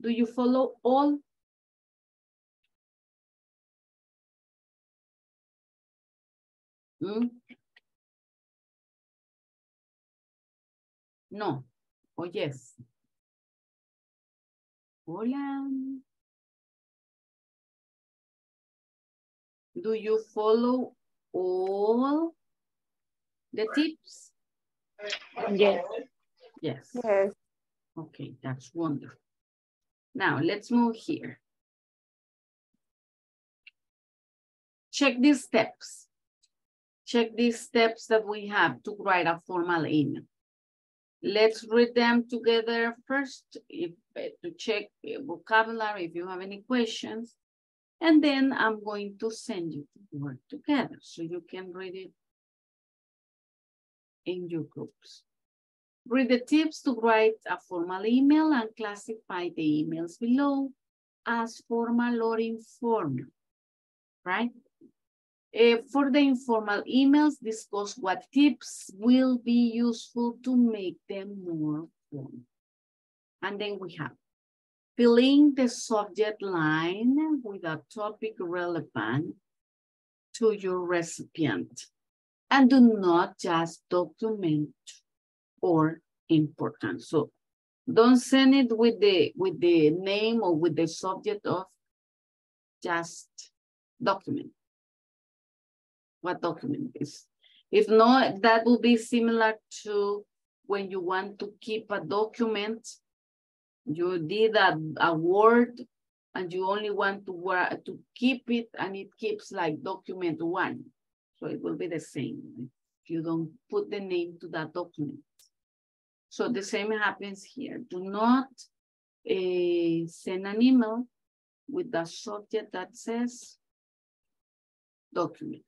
Do you follow all? No, o oh, yes. Hola. Do you follow all the tips? Yes. Yes. Yes. Okay, that's wonderful. Now let's move here. Check these steps. Check these steps that we have to write a formal email. Let's read them together first if, eh, to check vocabulary if you have any questions. And then I'm going to send you to work together so you can read it in your groups. Read the tips to write a formal email and classify the emails below as formal or informal, right? Uh, for the informal emails, discuss what tips will be useful to make them more fun. And then we have filling the subject line with a topic relevant to your recipient. And do not just document or important. So don't send it with the with the name or with the subject of just document what document is. If not, that will be similar to when you want to keep a document, you did a, a word and you only want to, to keep it and it keeps like document one. So it will be the same if you don't put the name to that document. So the same happens here. Do not uh, send an email with the subject that says document.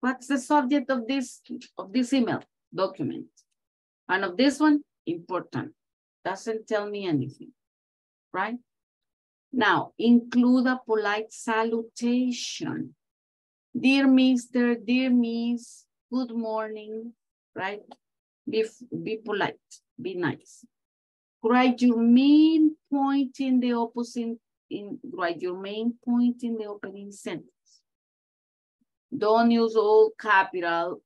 What's the subject of this, of this email? Document. And of this one, important. Doesn't tell me anything, right? Now, include a polite salutation. Dear Mr., dear Miss, good morning, right? Be, be polite, be nice. Write your main point in the opposite, in, write your main point in the opening sentence. Don't use all capital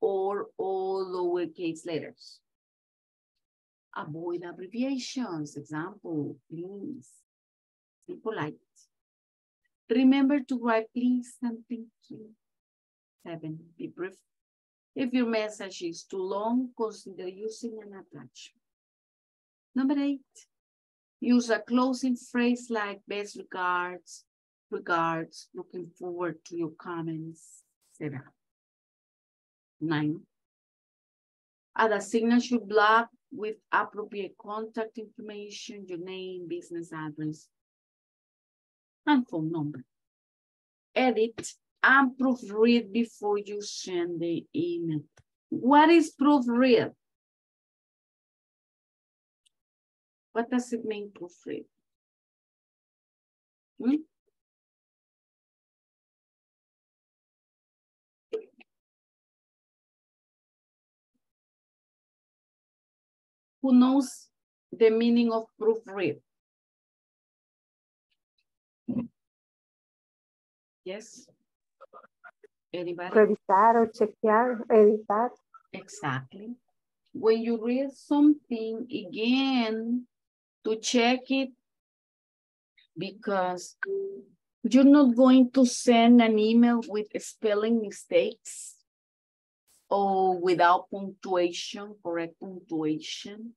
or all lowercase letters. Avoid abbreviations. Example, please. Be polite. Remember to write please and thank you. Seven, be brief. If your message is too long, consider using an attachment. Number eight, use a closing phrase like best regards, regards, looking forward to your comments, etc. Nine. Add a signature block with appropriate contact information, your name, business address, and phone number. Edit and proofread before you send the email. What is proofread? What does it mean proofread? Hmm? Who knows the meaning of proofread? Yes? Anybody? Revisar o chequear, editar. Exactly. When you read something again, to check it, because you're not going to send an email with spelling mistakes or without punctuation, correct punctuation,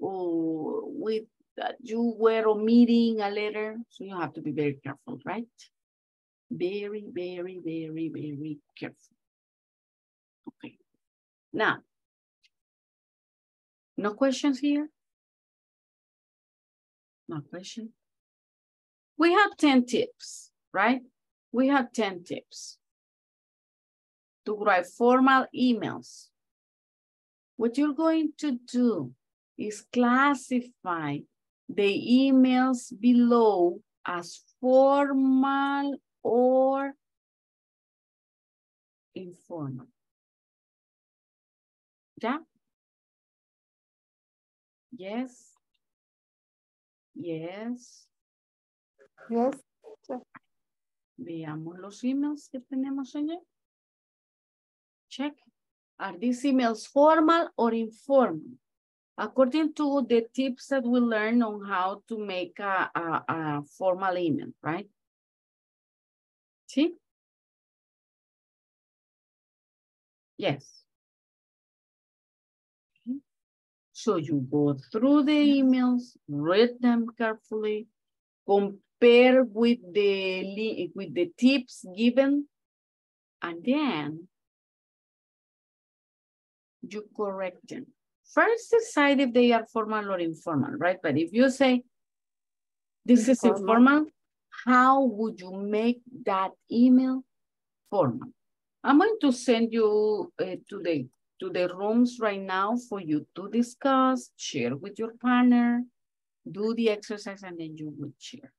or with that you were omitting a letter, so you have to be very careful, right? Very, very, very, very careful. Okay. Now, no questions here? No question? We have 10 tips, right? We have 10 tips to write formal emails. What you're going to do is classify the emails below as formal or informal. ¿Ya? Yes. Yes. Yes. Veamos los emails que tenemos ayer. Check. Are these emails formal or informal? According to the tips that we learned on how to make a, a, a formal email, right? See? Yes. Okay. So you go through the emails, read them carefully, compare with the, with the tips given, and then you correct them. First decide if they are formal or informal, right? But if you say, this is informal, how would you make that email formal? I'm going to send you uh, to the to the rooms right now for you to discuss, share with your partner, do the exercise, and then you will share.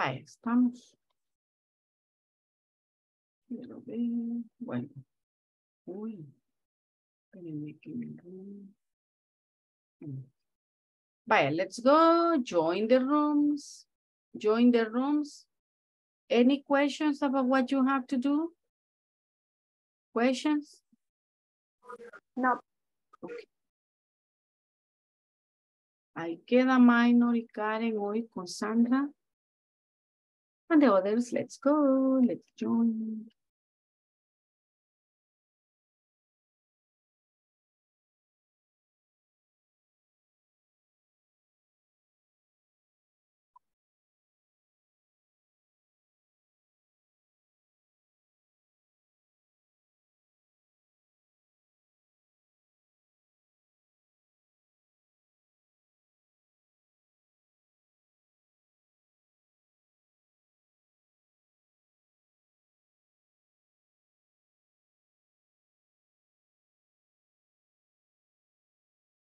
Vaya, estamos. Quiero ver. Bueno. Uy. Espérenme que me... Vaya, let's go. Join the rooms. Join the rooms. Any questions about what you have to do? Questions? No. Okay. Ahí queda Minor y Karen hoy con Sandra. And the others, let's go, let's join.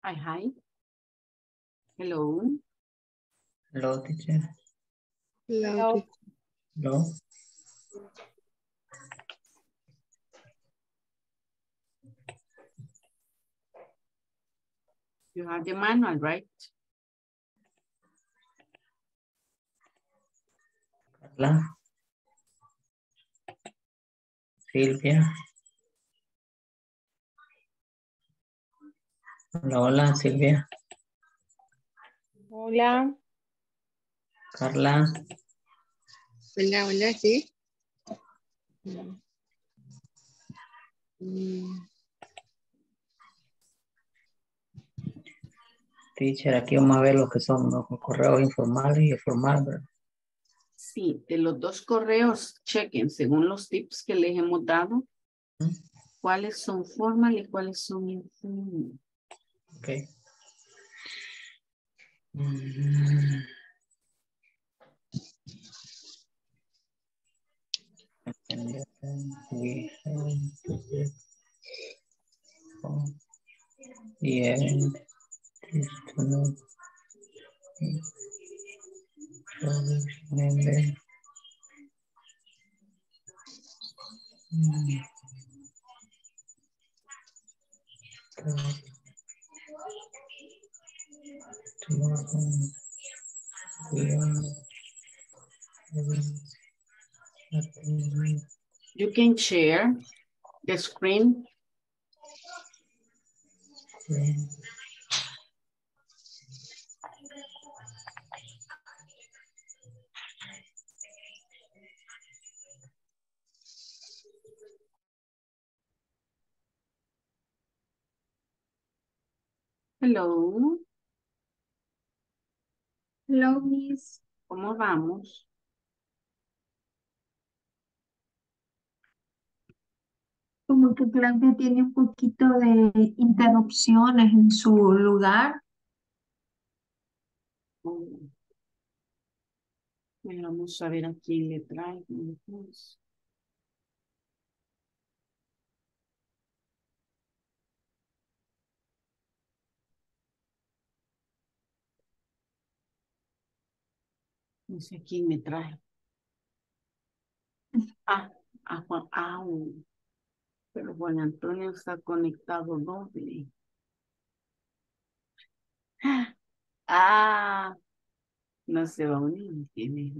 Hi, hi. Hello. Hello, teacher. Hello. Hello. You have the manual, right? Carla. Silvia. Hola, hola, Silvia. Hola. Carla. Hola, hola, sí. Mm, Teacher, aquí vamos a ver lo que son los correos informales y formales. ¿verdad? Sí, de los dos correos, chequen según los tips que les hemos dado, cuáles son formal y cuáles son informal. Ok. Mm. And then we have oh, yeah, this to know. Remember. Mm Tomorrow we are having a You can share the screen. Hello, Hello, Miss. ¿cómo vamos? Como que Claudia tiene un poquito de interrupciones en su lugar. Oh. Bueno, Vamos a ver a quién le traigo. entonces. No sé quién me trae. Ah, a Juan, ah, un- pero Juan Antonio está conectado doble. Ah, no se va a unir, tiene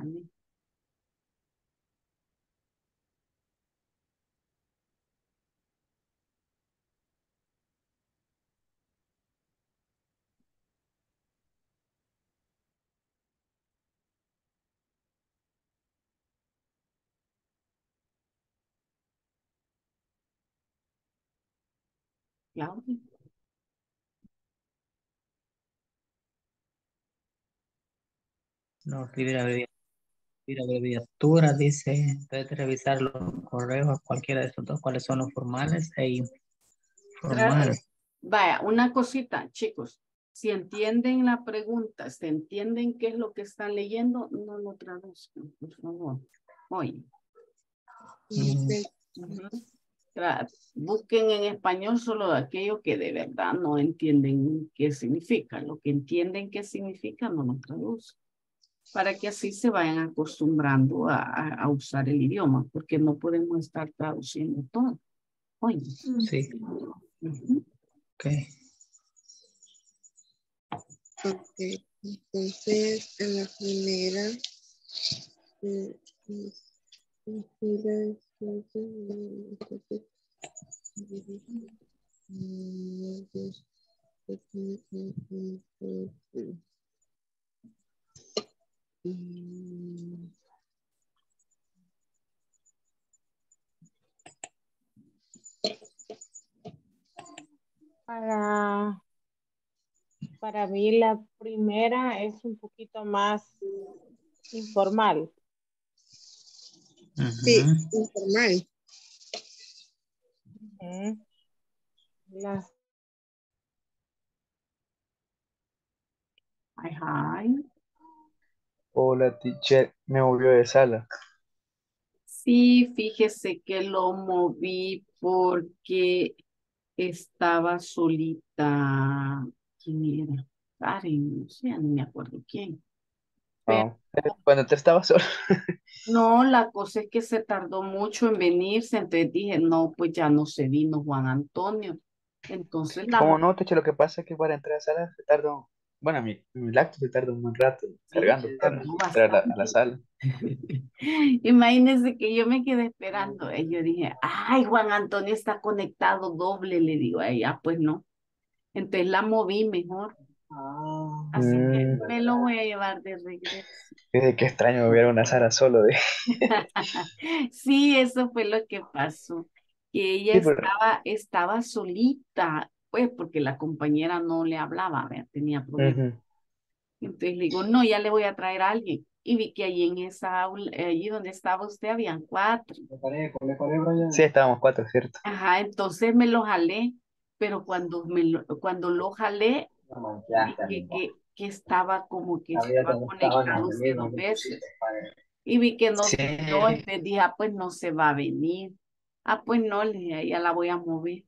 Claudia. No, escribir abrevi- escribir abreviaturas, dice, de revisar los correos, cualquiera de esos dos, cuáles son los formales e informales. Vaya, una cosita, chicos. Si entienden la pregunta, si entienden qué es lo que están leyendo, no lo traduzcan, por favor. Oye. Mm, Ujú. Busquen en español solo de aquello que de verdad no entienden qué significa. Lo que entienden qué significa no lo traducen. Para que así se vayan acostumbrando a, a- a usar el idioma, porque no podemos estar traduciendo todo. Oye. Sí, ok. Ok, entonces en la primera. eh, para, para mí la primera es un poquito más informal. Sí, informal. Las Hi, hi. Hola, teacher. Me movió de sala. Sí, fíjese que lo moví porque estaba solita. ¿Quién era? Karen, no sé, no me acuerdo quién. Ah, Cuando te estaba solo. No, la cosa es que se tardó mucho en venirse, entonces dije, no, pues ya no se vino Juan Antonio. Entonces la ¿Cómo no, teacher? Lo que pasa es que para entrar a sala se tardó Bueno, mi, mi laptop se tarda un buen rato cargando Sí, para tardó entrar a la, a la bastante. sala. Imagínense que yo me quedé esperando. Y yo dije, ay, Juan Antonio está conectado doble, le digo a ella, pues no. Entonces la moví mejor. Así que Mm, me lo voy a llevar de regreso. fíjate qué extraño ver una Sara solo de... Sí, eso fue lo que pasó. Que ella Sí, pero- estaba, estaba solita, pues porque la compañera no le hablaba, ¿verdad? tenía problemas. Ujú. Entonces le digo, no, ya le voy a traer a alguien. Y vi que allí en esa aula, allí donde estaba usted, habían cuatro. Sí, estábamos cuatro, ¿cierto? Ajá, entonces me lo jalé, pero cuando, me lo, cuando lo jalé, que, que, que estaba como que estaba conectado usted dos veces. Y vi que no Sí. se dio, entonces dije, ah, pues no se va a venir. Ah, pues no, le dije, ya la voy a mover.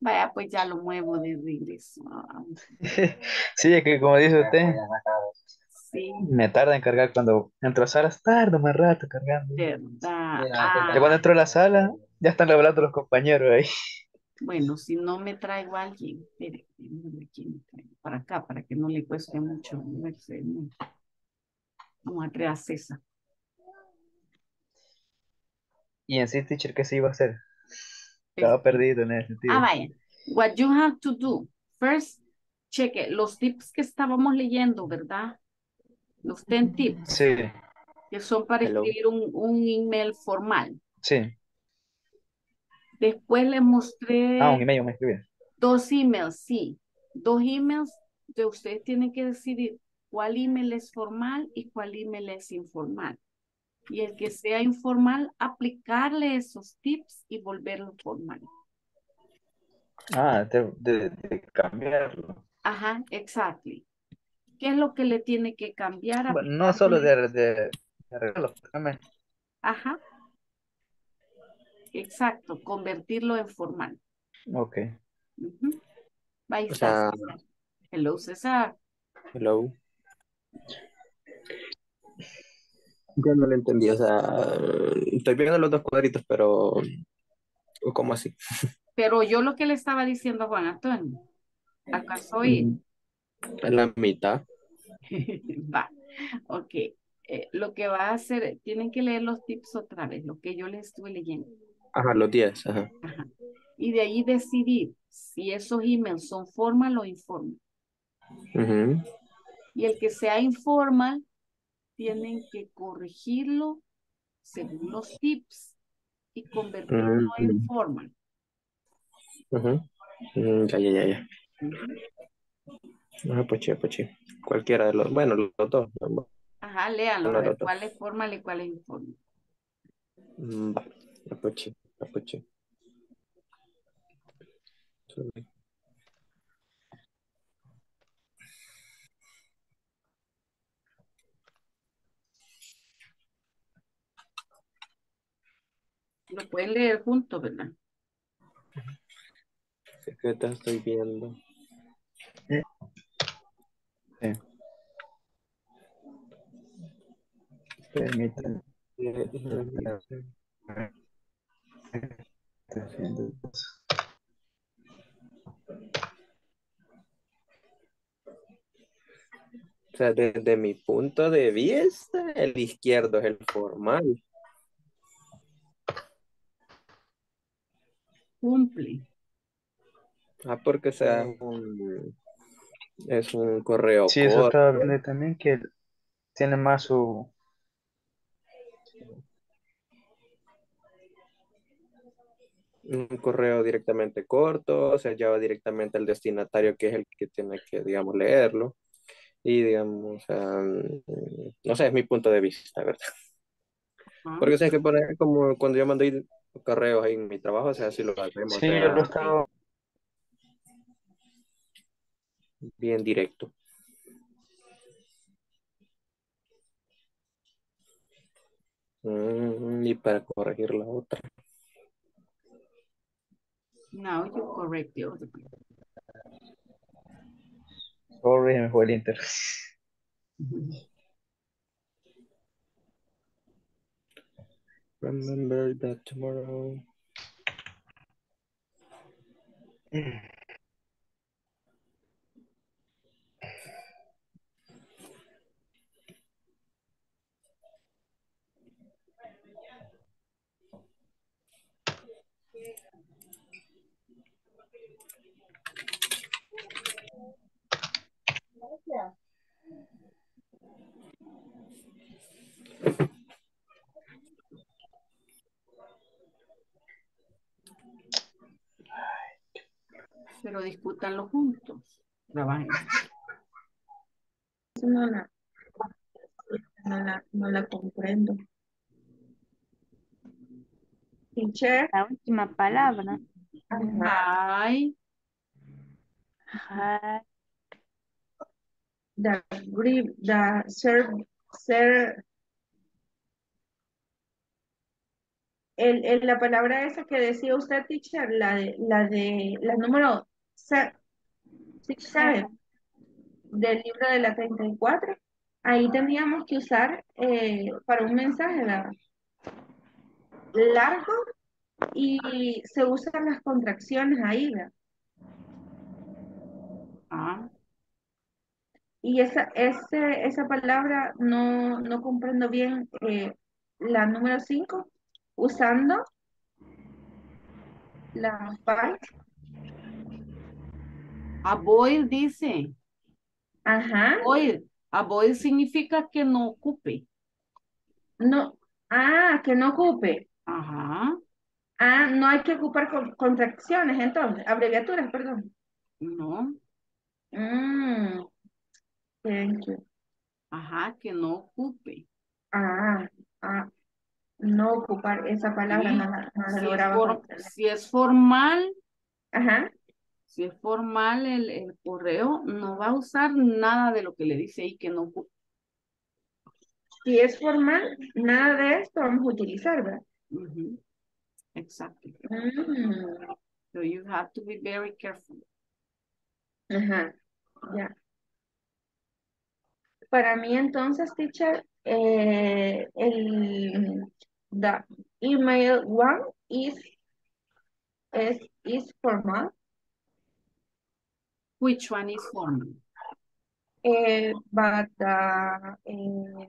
Vaya, pues ya lo muevo de regreso. Ah, Sí, es que como dice usted, Sí, me tarda en cargar cuando entro a salas, tardo más rato cargando. verdad. Ya Ah, cuando entro a la sala, ya están hablando los compañeros ahí. bueno, si no me traigo a alguien, espere, para acá, para que no le cueste mucho moverse. ¿no? Vamos a traer a César. Y en sí, teacher, ¿qué se iba a hacer? Estaba perdido en ese sentido. Ah, vaya. What you have to do. First, cheque los tips que estábamos leyendo, ¿verdad? Los 10 tips Sí, que son para Hello. escribir un, un email formal. sí. Después le mostré Ah, un email me escribí. dos emails, sí. Dos emails de ustedes tienen que decidir cuál email es formal y cuál email es informal. Y el que sea informal, aplicarle esos tips y volverlo formal. Ah, de, de- de cambiarlo. Ajá, exactly. ¿Qué es lo que le tiene que cambiar? Bueno, no solo de, de, de arreglarlo, también. Ajá. Exacto, convertirlo en formal. Ok. Ujú. Ahí O está, sea- César. Hello, César. Hello. Yo no lo entendí, o sea, estoy viendo los dos cuadritos, pero ¿cómo así? Pero yo lo que le estaba diciendo a Juan Antonio, ¿acaso oír? En la mitad. Va, ok. Eh, lo que va a hacer, tienen que leer los tips otra vez, lo que yo les estuve leyendo. Ajá, los 10, ajá. Ajá. Y de ahí decidir si esos emails son formal o informal. Y el que sea informal, tienen que corregirlo según los tips y convertirlo en formal. Ya, ya, ya, ya. Ajá, pues sí, pues sí. Cualquiera de los, bueno, los dos. Ajá, léanlo, a ver dos. cuál es formal y cuál es informal. Mm, Va, ya, pues sí, ya, pues sí. Sí. Lo pueden leer juntos, ¿verdad? Es que te estoy viendo. Sí. Permítame. O sea, desde mi punto de vista, el izquierdo es el formal. Cumple. Ah, porque o sea, es un, es un correo Sí, eso corto. estaba viendo también que tiene más su... un correo directamente corto, o sea, lleva directamente al destinatario que es el que tiene que, digamos, leerlo. Y, digamos, no sé, es mi punto de vista, ¿verdad? Ajá. Porque, o sea, que poner como cuando yo mando correos ahí en mi trabajo, o sea, si lo hacemos, o Sí, yo lo estaba... bien directo. Mm, y para corregir la otra. Now you correct the other. Sorry, me fue el Inter. Remember that tomorrow. Pero discútanlo juntos. Trabajen. No la, no la, no la comprendo. Teacher. La última palabra. Hi. Hi. The brief, the ser, ser, el, el- la palabra esa que decía usted, teacher, la de, la de, la número se- six, seven, del libro de la 34, ahí teníamos que usar eh, para un mensaje largo y se usan las contracciones ahí, ¿verdad? Ah, Y esa, ese, esa palabra no, no comprendo bien eh, la número 5, usando la five. avoid dice. Ajá. Avoid. Avoid significa que no ocupe. No, ah, que no ocupe. Ajá. Ah, no hay que ocupar con- contracciones entonces, abreviaturas, perdón. No. Mm, thank you. Ajá, que no ocupe. Ah, ah, no ocupar esa palabra, Sí. no la Si es, for- si es formal, Ajá. si es formal el, el correo, no va a usar nada de lo que le dice ahí que no ocupe. Si es formal, nada de esto vamos a utilizar, ¿verdad? Exacto. Mm, So you have to be very careful. Ajá, ya. Para mí entonces, teacher, eh, el the email one is is is formal, Which one is formal? eh, but the eh,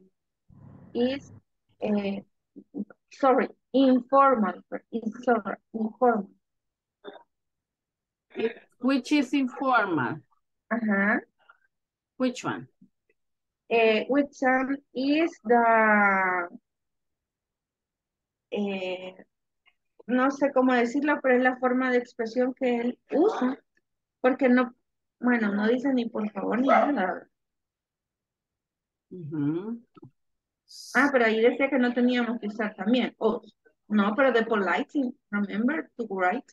is eh, sorry informal, is sorry, informal. Which is informal? Ajá. Which one? Eh, which one is the eh, no sé cómo decirlo, pero es la forma de expresión que él usa, porque no, bueno, no dice ni por favor ni nada. Ah, pero ahí decía que no teníamos que usar también. Oh, no, pero de polite, remember to write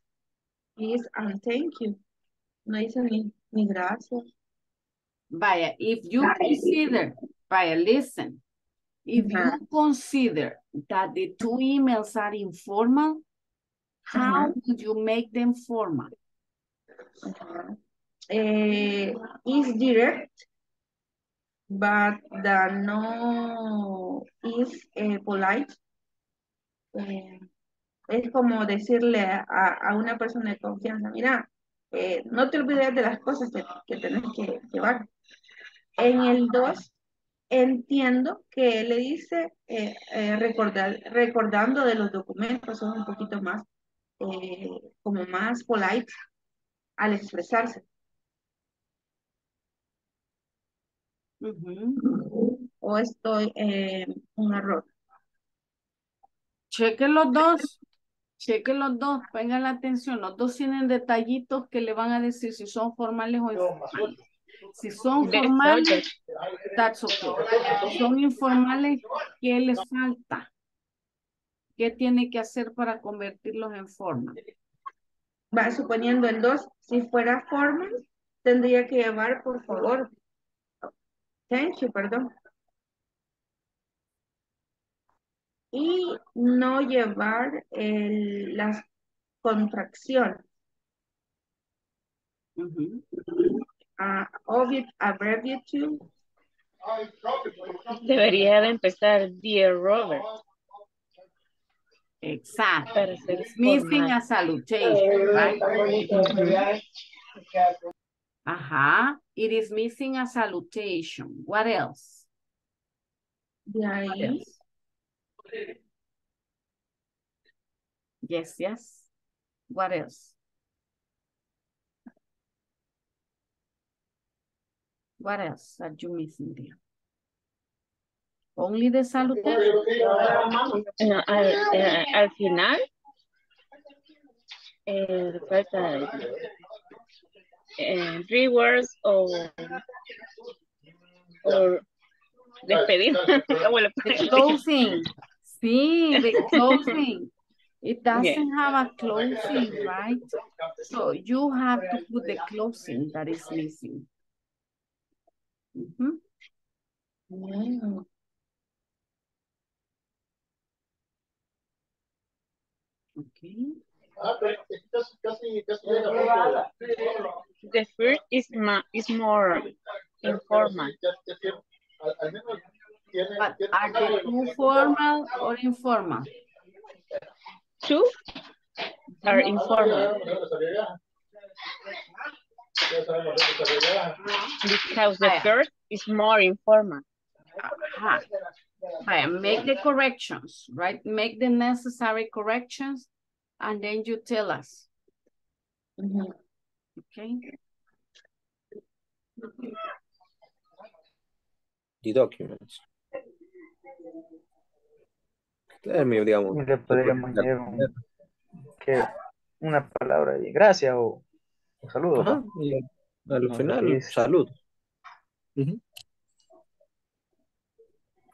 is and thank you. No dice ni, ni gracias. Vaya, if you consider, vaya, listen. If you consider that the two emails are informal, how would you make them formal? Ajá. Eh, is direct, but the no is eh, polite. Eh, es como decirle a, a una persona de confianza, mira, eh, no te olvides de las cosas que, que tenés que llevar. En el 2, entiendo que él le dice eh, eh, recordar, recordando de los documentos, son un poquito más, eh, como más polite al expresarse. O estoy en un error. Cheque los dos. Cheque los dos. Pongan la atención. Los dos tienen detallitos que le van a decir si son formales o informales. Si son formales, that's okay. Si son informales, ¿qué les falta? ¿Qué tiene que hacer para convertirlos en forma? Va suponiendo el 2, si fuera formal, tendría que llevar, por favor. Thank you, perdón. Y no llevar el, las contracciones. Ah, Uh, obvi- abbreviature. Debería de empezar Dear Robert. Exacto. It's missing a salutation, right? Ajá. It is missing a salutation. What else? De What else? Yes, yes. What else? What else are you missing there? Only the salutation? No, al, eh, al final, eh, falta eh, three words o, o despedir. The closing. Sí, the closing. It doesn't have a closing, right? So you have to put the closing that is missing. Mhm. Mm. Okay. The first is, ma is more informal. But are they two formal or informal? Two are informal because the first is more informal. Aha. Right, make the corrections, right? Make the necessary corrections and then you tell us. Okay? The documents. Es mi, digamos. Le podríamos un- que una palabra de gracias o, o saludos. Ajá, al No, final, feliz. salud. Ujú.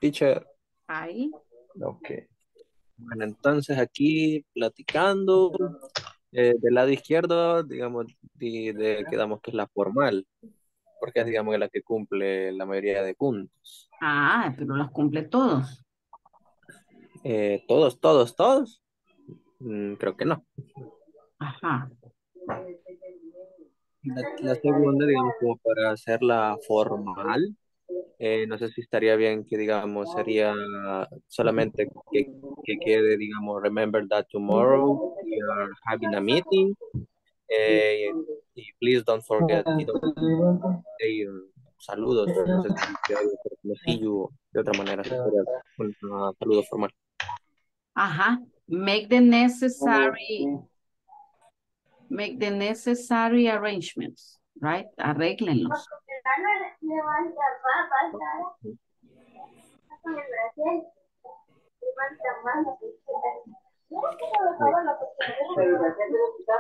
Teacher, Ahí. Ok. bueno, entonces aquí platicando, eh, del lado izquierdo, digamos, de, de- quedamos que es la formal, porque es, digamos, la que cumple la mayoría de puntos. Ah, pero los cumple todos. Eh, todos, todos, todos. Mm, creo que no. Ajá. La, la segunda, digamos, como para hacerla formal, eh, no sé si estaría bien que, digamos, sería solamente que, que quede, digamos, remember that tomorrow we are having a meeting, eh, y please don't forget, y don't say, uh, saludos, no sé si you, de otra manera, un uh, saludo formal. Ajá. Make the necessary, make the necessary arrangements, right? Arréglenlos.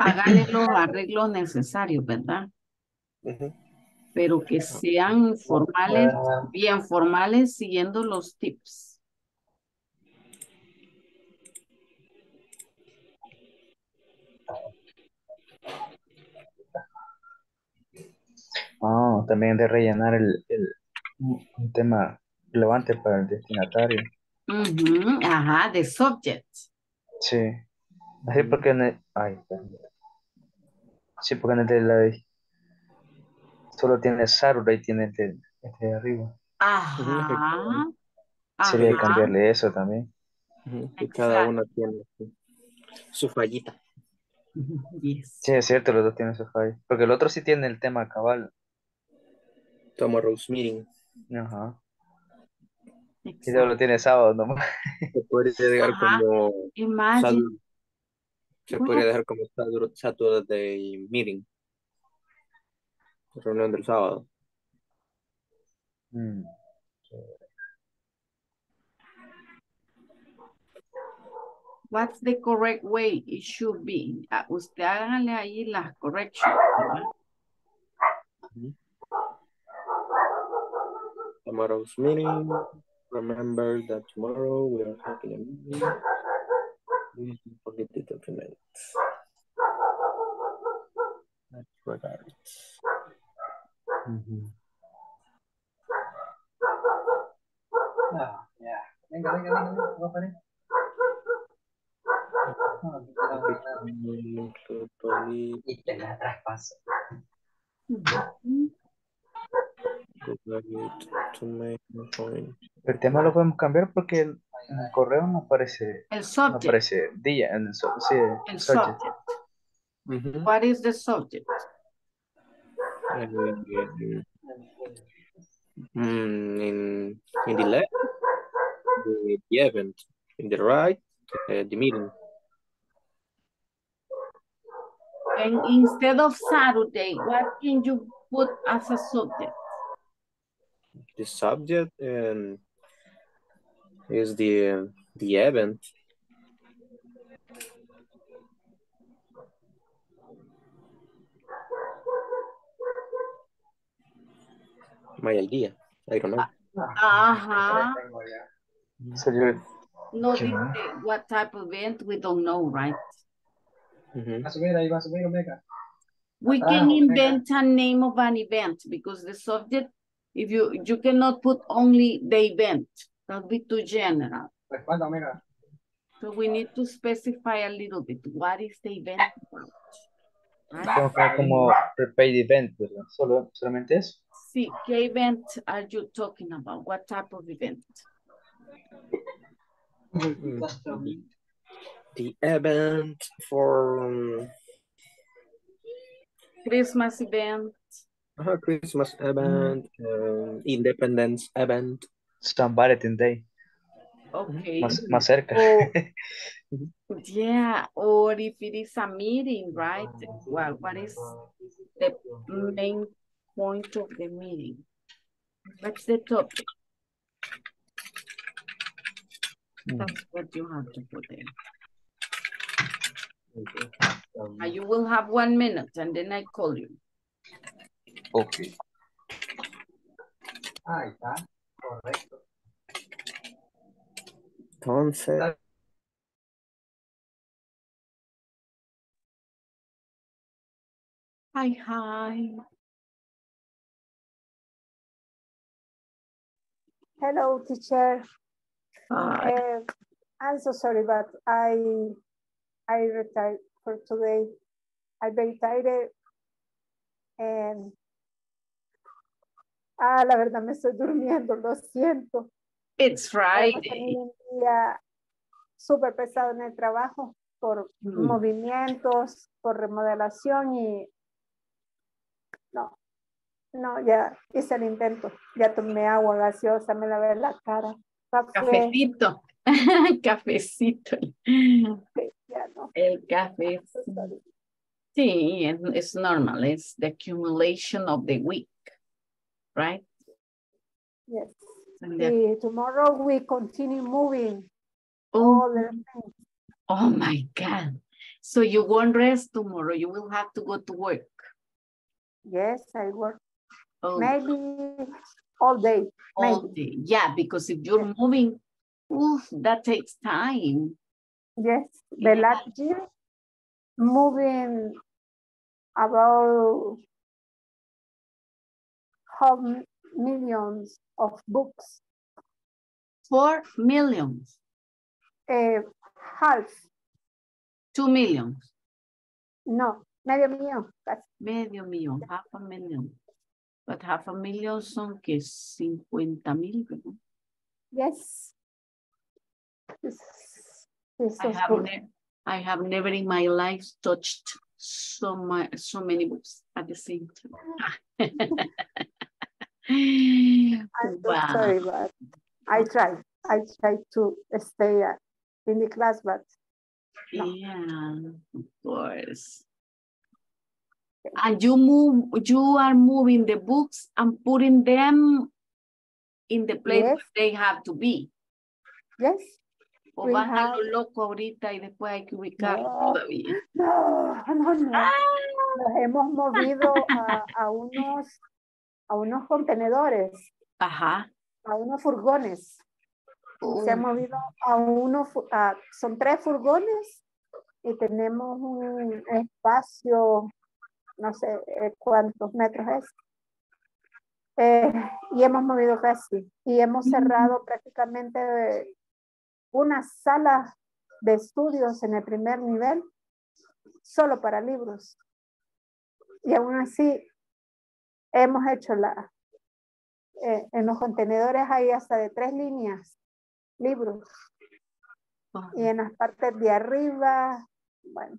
Háganle los arreglos necesarios, ¿verdad? Pero que sean formales, bien formales, siguiendo los tips. Ah, también de rellenar el, el- un tema relevante para el destinatario. Ujú, Ajá, the subject. Sí. Así porque en el, ay, perdón. Sí, porque en el de la solo tiene Saturday, tiene el de, el de arriba. Ajá. Sería Ajá. cambiarle eso también. Que cada uno tiene su, su fallita. Yes. Sí, es cierto, los dos tienen su fallo. Porque el otro sí tiene el tema cabal. Tomorrow's meeting. Ajá. Y solo tiene sábado nomás. Se podría dejar Ajá. como Imagine. Se Go podría dejar como Satur- Saturday meeting. Reunión del sábado. Mm. What's the correct way it should be? Ah, Usted háganle ahí las corrections. ¿verdad? Tomorrow's meeting. Remember that tomorrow we are having a meeting. Please don't forget the documents. That's regards. Ujú. Ah, ya. Venga, venga, venga, venga, voy a parar. Y te la traspaso. Ujú. To make a point. El tema lo podemos cambiar porque el- en el correo no aparece, El no aparece día en el, so- sí, El subject. subject. Ujú. What is the subject? Mm, in, in the left, the, the event. In the right, uh, the meeting. And instead of Saturday, what can you put as a subject? The subject and is the the event. My idea. I don't know. Uh-huh. Ajá. Sería No ¿Qué dice what type of event, we don't know, right? Mm-hmm. Ujú. We can invent a name of an event because the subject, if you, you cannot put only the event, that would be too general. So we need to specify a little bit, what is the event about? Right? Tengo que como prepaid event, ¿verdad? Solo, solamente eso. Sí, ¿qué event are you talking about? What type of event? The event for um, Christmas event, uh, Christmas event, um, Independence event. San Valentín Day, okay. más, más cerca. Or, yeah, or if it is a meeting, right? Well, what is the main point of the meeting? What's the topic? That's what you have to put in. Uh, You will have one minute and then I call you. Ok. Ahí está, correcto. Entonces, Hi, hi. Hello, teacher. Hi. Uh, I'm so sorry, but I I retired for today. I'm very tired and ah, la verdad me estoy durmiendo, lo siento. It's Friday. un día súper pesado en el trabajo por Mm. movimientos, por remodelación y no, no, ya hice el intento. Ya tomé agua gaseosa, me lavé la cara. café, Cafecito. Cafecito. ya no. El café. Sí, es, es normal. It's the accumulation of the week, right? Yes. Tomorrow we continue moving Oh, all the things. oh my God. So you won't rest tomorrow. You will have to go to work. Yes, I work Oh, maybe all day. all maybe. day. Yeah, because if you're moving, oof, that takes time. Yes, the Yeah. last year moving about how millions of books, Four millions, uh, half, two millions, no, medio millón, casi. medio millón, half a million. But half a million son que 50 mil, ¿verdad? Yes. This, this I have. I have never in my life touched so much, so many books at the same time. I'm so Wow. sorry, but I try. I try to stay in the class, but Yeah, of course. And you move, you are moving the books and putting them in the place Yes. where they have to be. yes. O We vas a lo have- loco ahorita y después hay que ubicarlo No. todavía. No, no, no. Ah. Nos hemos movido a, a unos, a unos contenedores, Ajá. a unos furgones. Se ha movido a unos, a- son tres furgones y tenemos un espacio, no sé eh, cuántos metros es. Eh, y hemos movido casi, y hemos cerrado prácticamente una sala de estudios en el primer nivel solo para libros. Y aún así hemos hecho la, eh, en los contenedores hay hasta de tres líneas, libros. Y en las partes de arriba, bueno,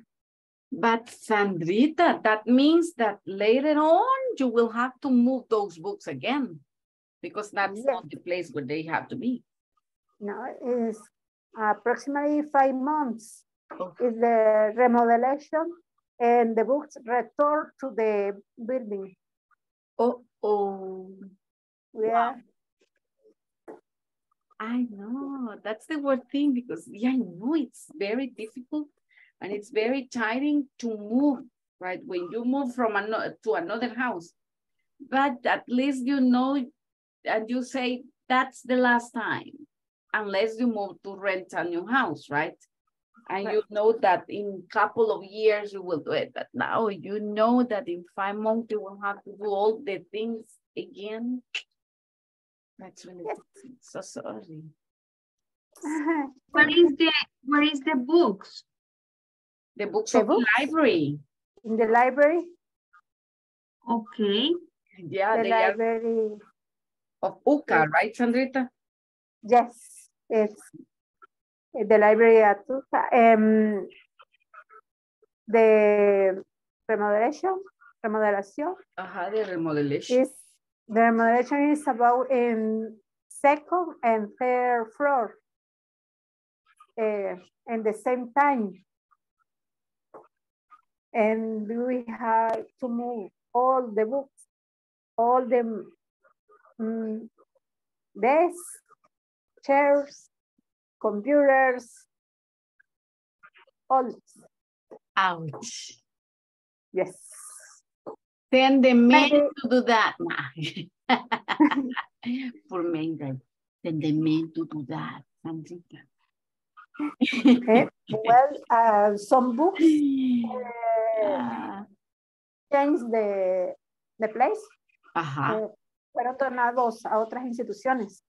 But Sandrita, that means that later on you will have to move those books again because that's not the place where they have to be. no, is approximately five months is the remodelation and the books returned to the building. Oh, oh. Yeah. I know that's the word thing because yeah, I know it's very difficult and it's very tiring to move, right? When you move from another to another house, but at least you know, and you say that's the last time, unless you move to rent a new house, right? And you know that in couple of years you will do it, but now you know that in five months you will have to do all the things again. That's really so sorry. What is the what is the books? The books The of the library. In the library, Okay. Yeah, the they are library, of UCA, right, Sandrita? yes, it's the library at. Um, the remodelation, remodelación Ajá, de remodelation. is, the remodelation is about in second and third floor. Uh, in the same time. And we have to move all the books, all the mm, desks, chairs, computers, all, Ouch. yes. Send the Maybe- to do that. For maid, right? Send the maid to do that, Sandrita. Eh, Well, uh, some books uh, Ah, change the, the place. Ajá. eh, fueron donados a otras instituciones. Yes.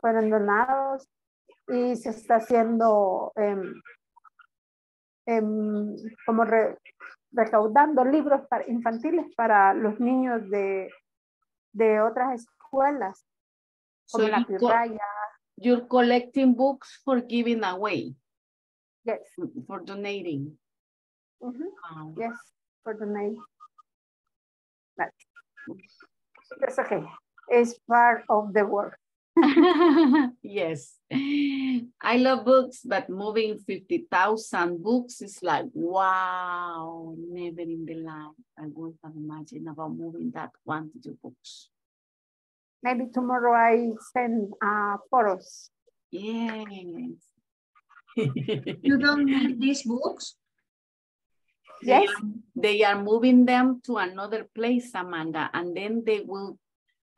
Fueron donados y se está haciendo em, em, como re- recaudando libros para, infantiles para los niños de, de otras escuelas, So como la you co- Pirraya. you're collecting books for giving away, Yes, for donating. Wow. yes, for. But That's okay. It's part of the work. yes. I love books, but moving 50,000 books is like, wow, never in the life I would have imagined about moving that quantity of books. Maybe tomorrow I send uh, photos. Yes. You don't need these books? They Yes. are- They are moving them to another place, Amanda, and then they will,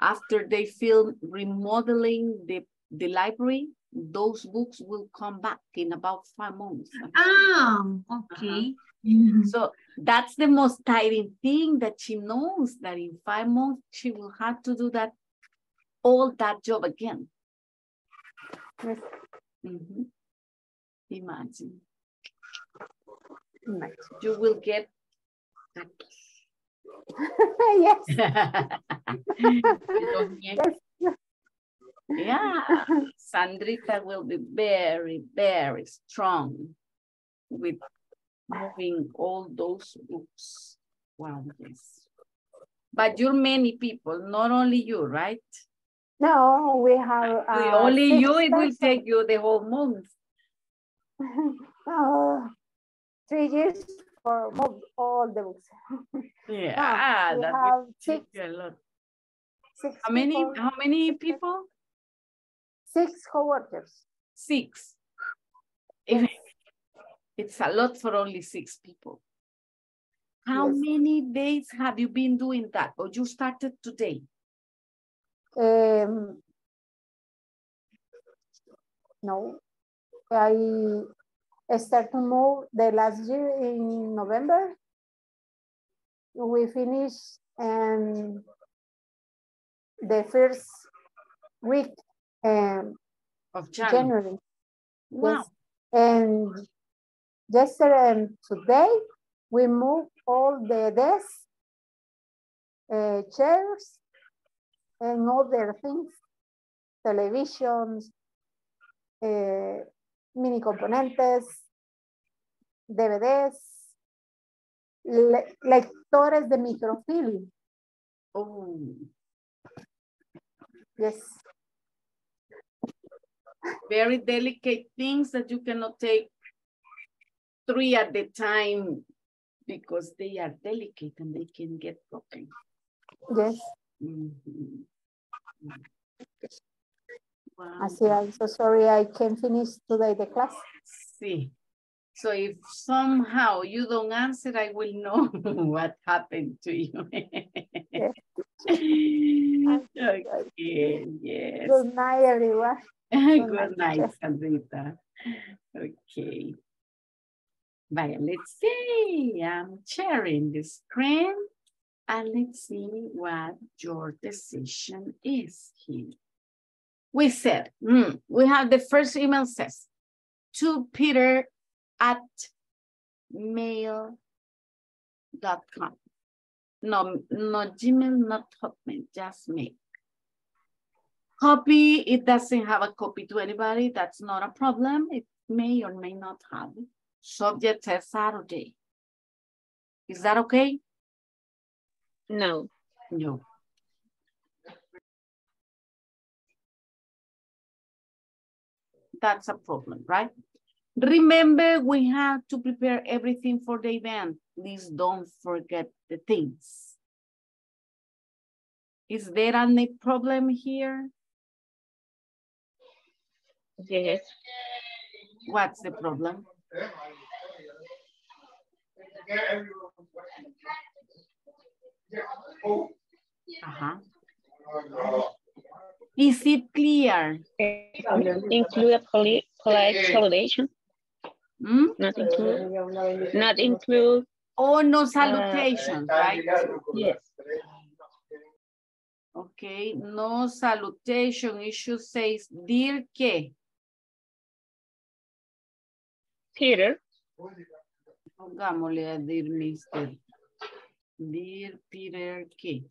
after they feel remodeling the, the library, those books will come back in about five months. Ah, okay. So that's the most tiring thing that she knows that in five months she will have to do that, all that job again. Yes. Mhm. Imagine, Nice. you will get. Yes. You don't need- yes. Yeah, Sandrita will be very, very strong with moving all those books. Wow, yes. But you're many people, not only you, right? No, we have. Uh, only you, it will take you the whole month. Oh, three years for move all the books. Yeah, we that have six, a lot. six How many, people, how many people? six coworkers. Six. If- It's a lot for only six people. How Yes. many days have you been doing that? Or you started today? Um, no, I start to move the last year in November. We finished and the first week um, Of January? January. Wow. Yes. And yesterday and today, we moved all the desks, uh, chairs, and other things, televisions, eh, mini componentes, DVDs, le- lectores de microfilm. Oh, Yes, very delicate things that you cannot take three at the time because they are delicate and they can get broken. Yes. Mhm. Wow. Así, I'm so sorry I can't finish today the class. Sí. So if somehow you don't answer, I will know what happened to you. okay, yes. Good night, everyone. Good night, Sandrita. Okay. Vaya, let's see. I'm sharing the screen and let's see what your decision is here. We said, mm, we have the first email says, to Peter at mail.com. No, no Gmail, not Hotmail, just mail. Copy, it doesn't have a copy to anybody. That's not a problem. It may or may not have. Subject says Saturday. Is that okay? No. No. That's a problem, right? Remember, we have to prepare everything for the event. Please don't forget the things. Is there any problem here? Yes. What's the problem? Uh-huh. Is it clear? Include a polite eh. salutation. Hmm? Not include. Not eh. include. Oh, no uh, salutation, eh. right? Yes. Okay, no salutation. It should say, dear qué? Peter. Pongámosle a dear mister. Dear Peter qué?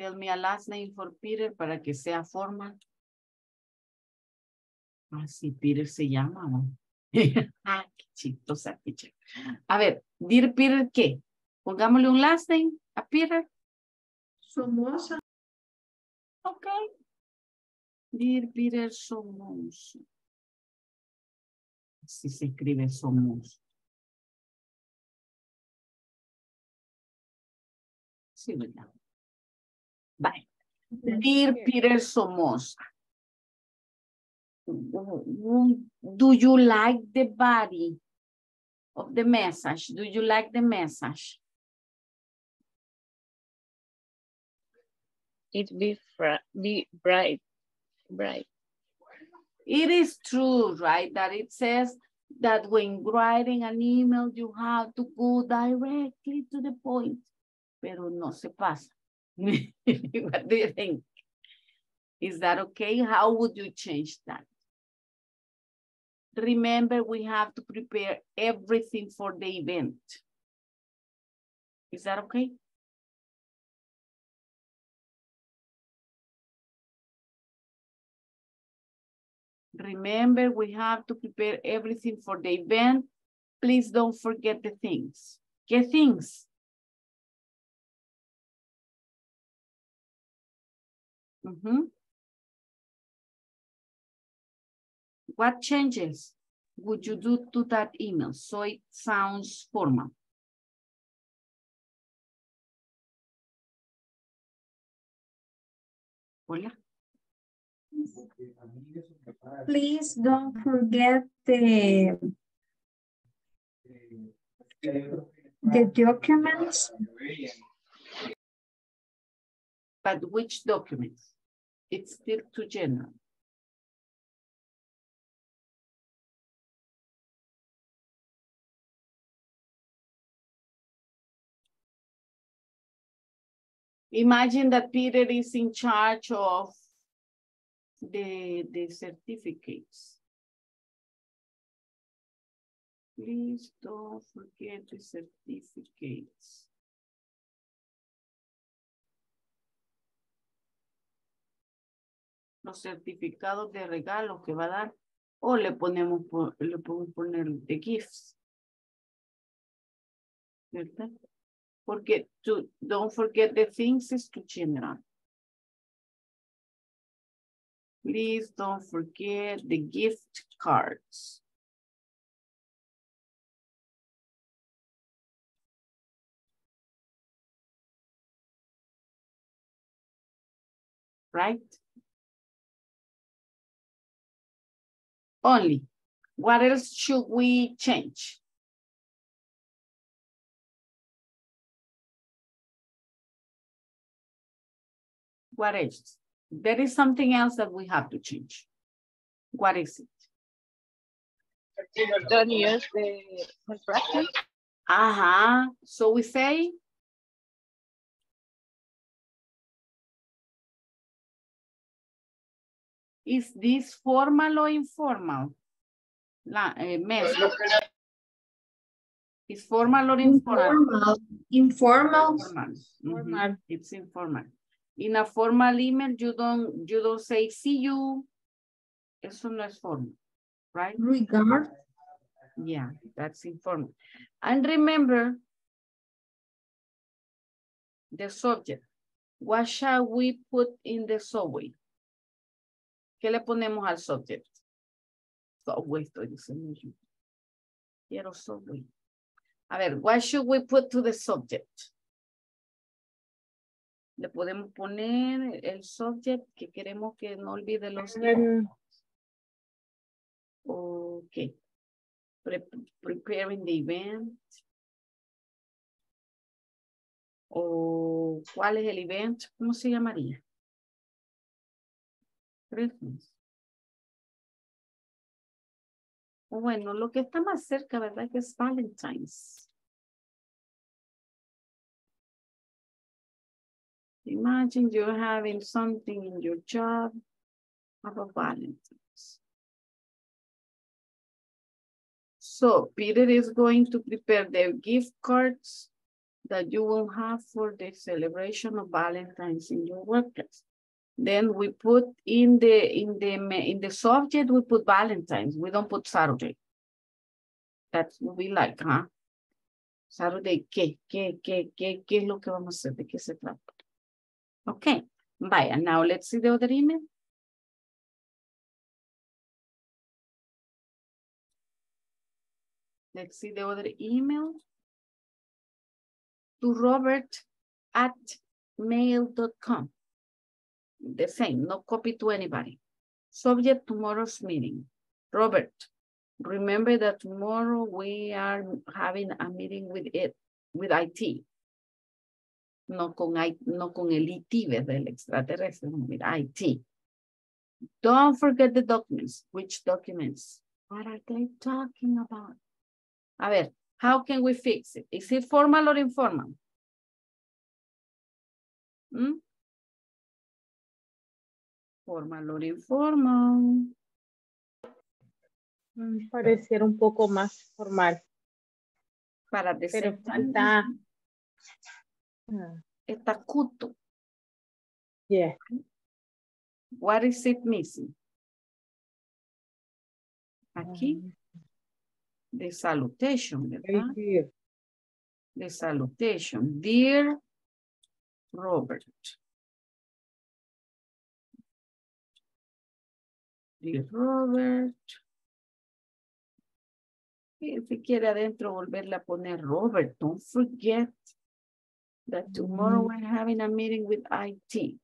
Tell me a last name for Peter para que sea formal. Ah, sí, Peter se llama. ¿no? ah, qué chistosa, teacher. A ver, dear Peter qué? Pongámosle un last name a Peter. Somoza. Ok. Dear Peter Somoza. Así se escribe Somoza. Sí, ¿verdad? Bye. Dear Peter Somoza. Do you like the body of the message? Do you like the message? It be, be bright. Bright. It is true, right? That it says that when writing an email, you have to go directly to the point. Pero no se pasa. what do you think? Is that okay? How would you change that? Remember, we have to prepare everything for the event. Is that okay? Remember, we have to prepare everything for the event. Please don't forget the things. ¿Qué things? Mm -hmm. What changes would you do to that email so it sounds formal? Hola. Please don't forget the the documents. But which documents? It's still too general. Imagine that Peter is in charge of the, the certificates. Please don't forget the certificates. los certificados de regalo que va a dar o le ponemos, le podemos poner de gifts. ¿Verdad? Porque to, don't forget the things is to general. Please don't forget the gift cards. Right? Only. What else should we change? What else? There is something else that we have to change. What is it? Don't use the construction. Uh-huh. So we say Is this formal or informal? La, eh, mes. Is formal or informal? Informal. Informal. Informal. Mhm, It's informal. In a formal email, you don't, you don't say, see you. Eso no es formal, right? Regard. Yeah, that's informal. And remember the subject. What shall we put in the subway? ¿Qué le ponemos al subject? Subway, estoy diciendo yo. Quiero subway. A ver, what should we put to the subject? Le podemos poner el subject que queremos que no olvide los Mm, Ok. Pre- preparing the event. O cuál es el event, ¿cómo se llamaría? Christmas. Bueno, lo que está más cerca, ¿verdad? Que es Valentine's. Imagine you're having something in your job. Have a Valentine's. So Peter is going to prepare the gift cards that you will have for the celebration of Valentine's in your workplace. Then we put in the in the in the subject we put Valentine's. We don't put Saturday. That's what we like, huh? Saturday, ¿qué? ¿Qué, qué, qué, qué es lo que vamos a hacer? ¿De qué se trata? Okay, vaya, now let's see the other email. Let's see the other email. To Robert at mail.com. The same, no copy to anybody. Subject tomorrow's meeting. Robert, remember that tomorrow we are having a meeting with it, with IT. No con, I, no con el IT, ¿verdad? El extraterrestre, with IT. Don't forget the documents. Which documents? What are they talking about? A ver, how can we fix it? Is it formal or informal? Hmm? Formal or informal? mm, Pareciera un poco más formal, Para pero decir, falta. ah, está cuto. Yeah, What is it missing? Aquí, the salutation, very ¿verdad? The salutation. Dear Robert. Robert. Y si quiere adentro volverle a poner Robert, don't forget that tomorrow we're having a meeting with IT.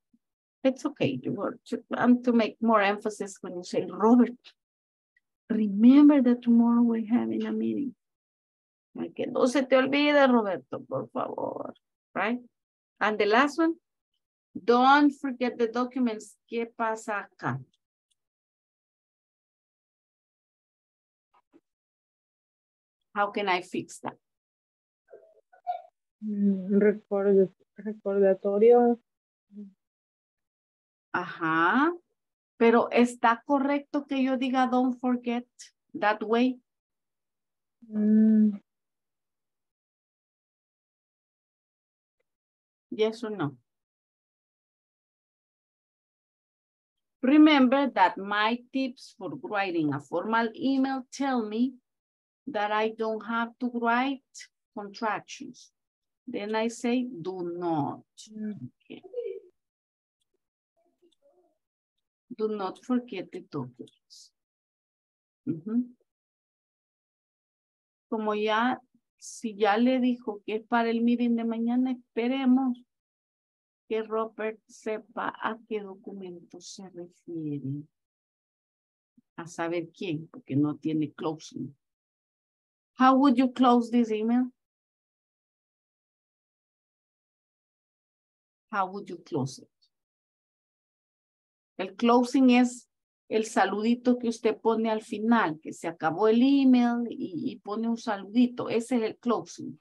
It's okay, you want to, and to make more emphasis when you say Robert. Remember that tomorrow we're having a meeting. Que no se te olvide, Roberto, por favor, right? And the last one, don't forget the documents. ¿Qué pasa acá? How can I fix that? Mm, record- recordatorio. Ajá. Pero está correcto que yo diga don't forget that way. mm, Yes or no? Remember that my tips for writing a formal email tell me that I don't have to write contractions. Then I say do not. Do not forget the documents. Como ya, si ya le dijo que es para el meeting de mañana, esperemos que Robert sepa a qué documento se refiere. A saber quién, porque no tiene closing. How would you close this email? How would you close it? El closing es el saludito que usted pone al final, que se acabó el email y, y pone un saludito. Ese es el closing.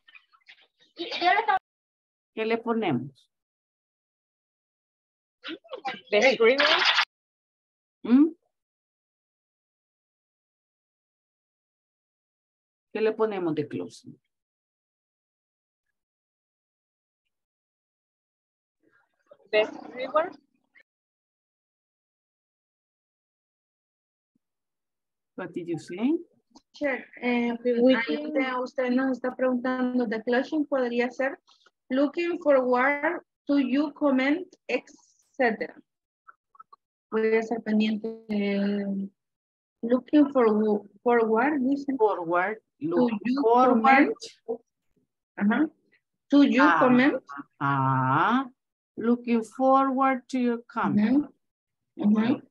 ¿Qué le ponemos? ¿Mm? ¿Qué le ponemos de closing? Best reward. What did you say? Sure. Eh, usted, usted nos está preguntando, the closing podría ser looking forward to you comment, etc. Voy a ser pendiente. de looking for, forward, dicen. Forward. To Look you forward. comment. Ajá. To you Ah, comment. Ah, looking forward to your comment. Ujú.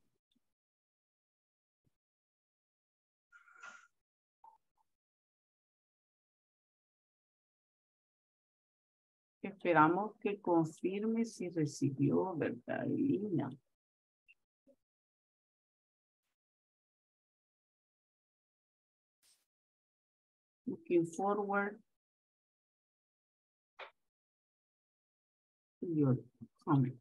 Esperamos que confirme si recibió, ¿verdad, Elina? Looking forward your comment.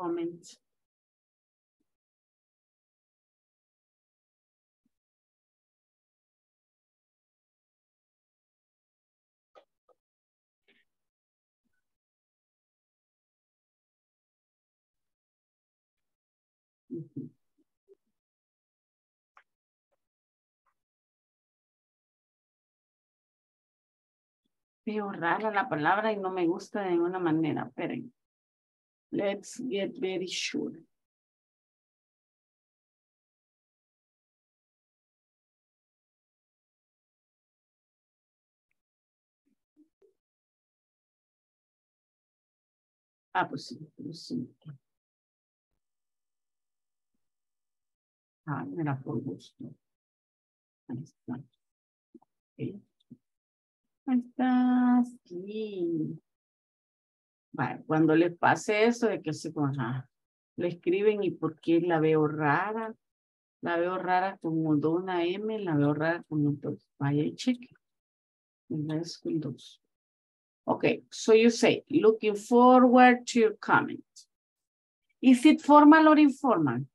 Comment. Veo rara la palabra y no me gusta de ninguna manera. Esperen. Let's get very sure. Ah, pues sí, pues sí. Ah, era por gusto. Ahí está. Ok. Ahí está, sí. Vale, cuando les pase eso de que se le escriben y por qué la veo rara, la veo rara como una M, la veo rara como dos. Vaya y cheque. En la school dos. Okay, so you say, looking forward to your comment. Is it formal or informal?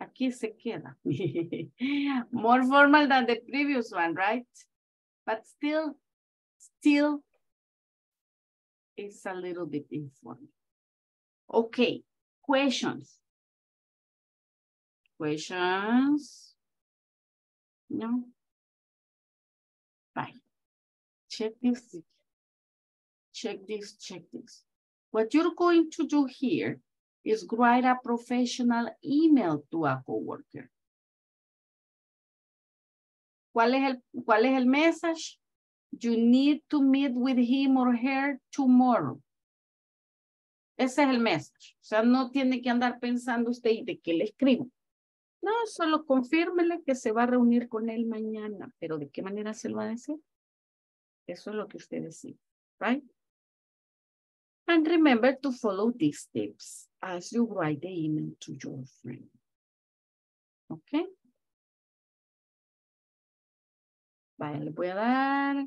Aquí se queda. More formal than the previous one, right? But still, still it's a little bit informal. Okay, questions. Questions? No? Bye. Check this. Check this, check this. What you're going to do here is write a professional email to a coworker. ¿Cuál es el, cuál es el message? You need to meet with him or her tomorrow. Ese es el message. O sea, no tiene que andar pensando usted ¿y de qué le escribo. No, solo confírmele que se va a reunir con él mañana. Pero ¿de qué manera se lo va a decir? Eso es lo que usted decide, right? And remember to follow these tips as you write the email to your friend. Okay? Vaya, le voy a dar.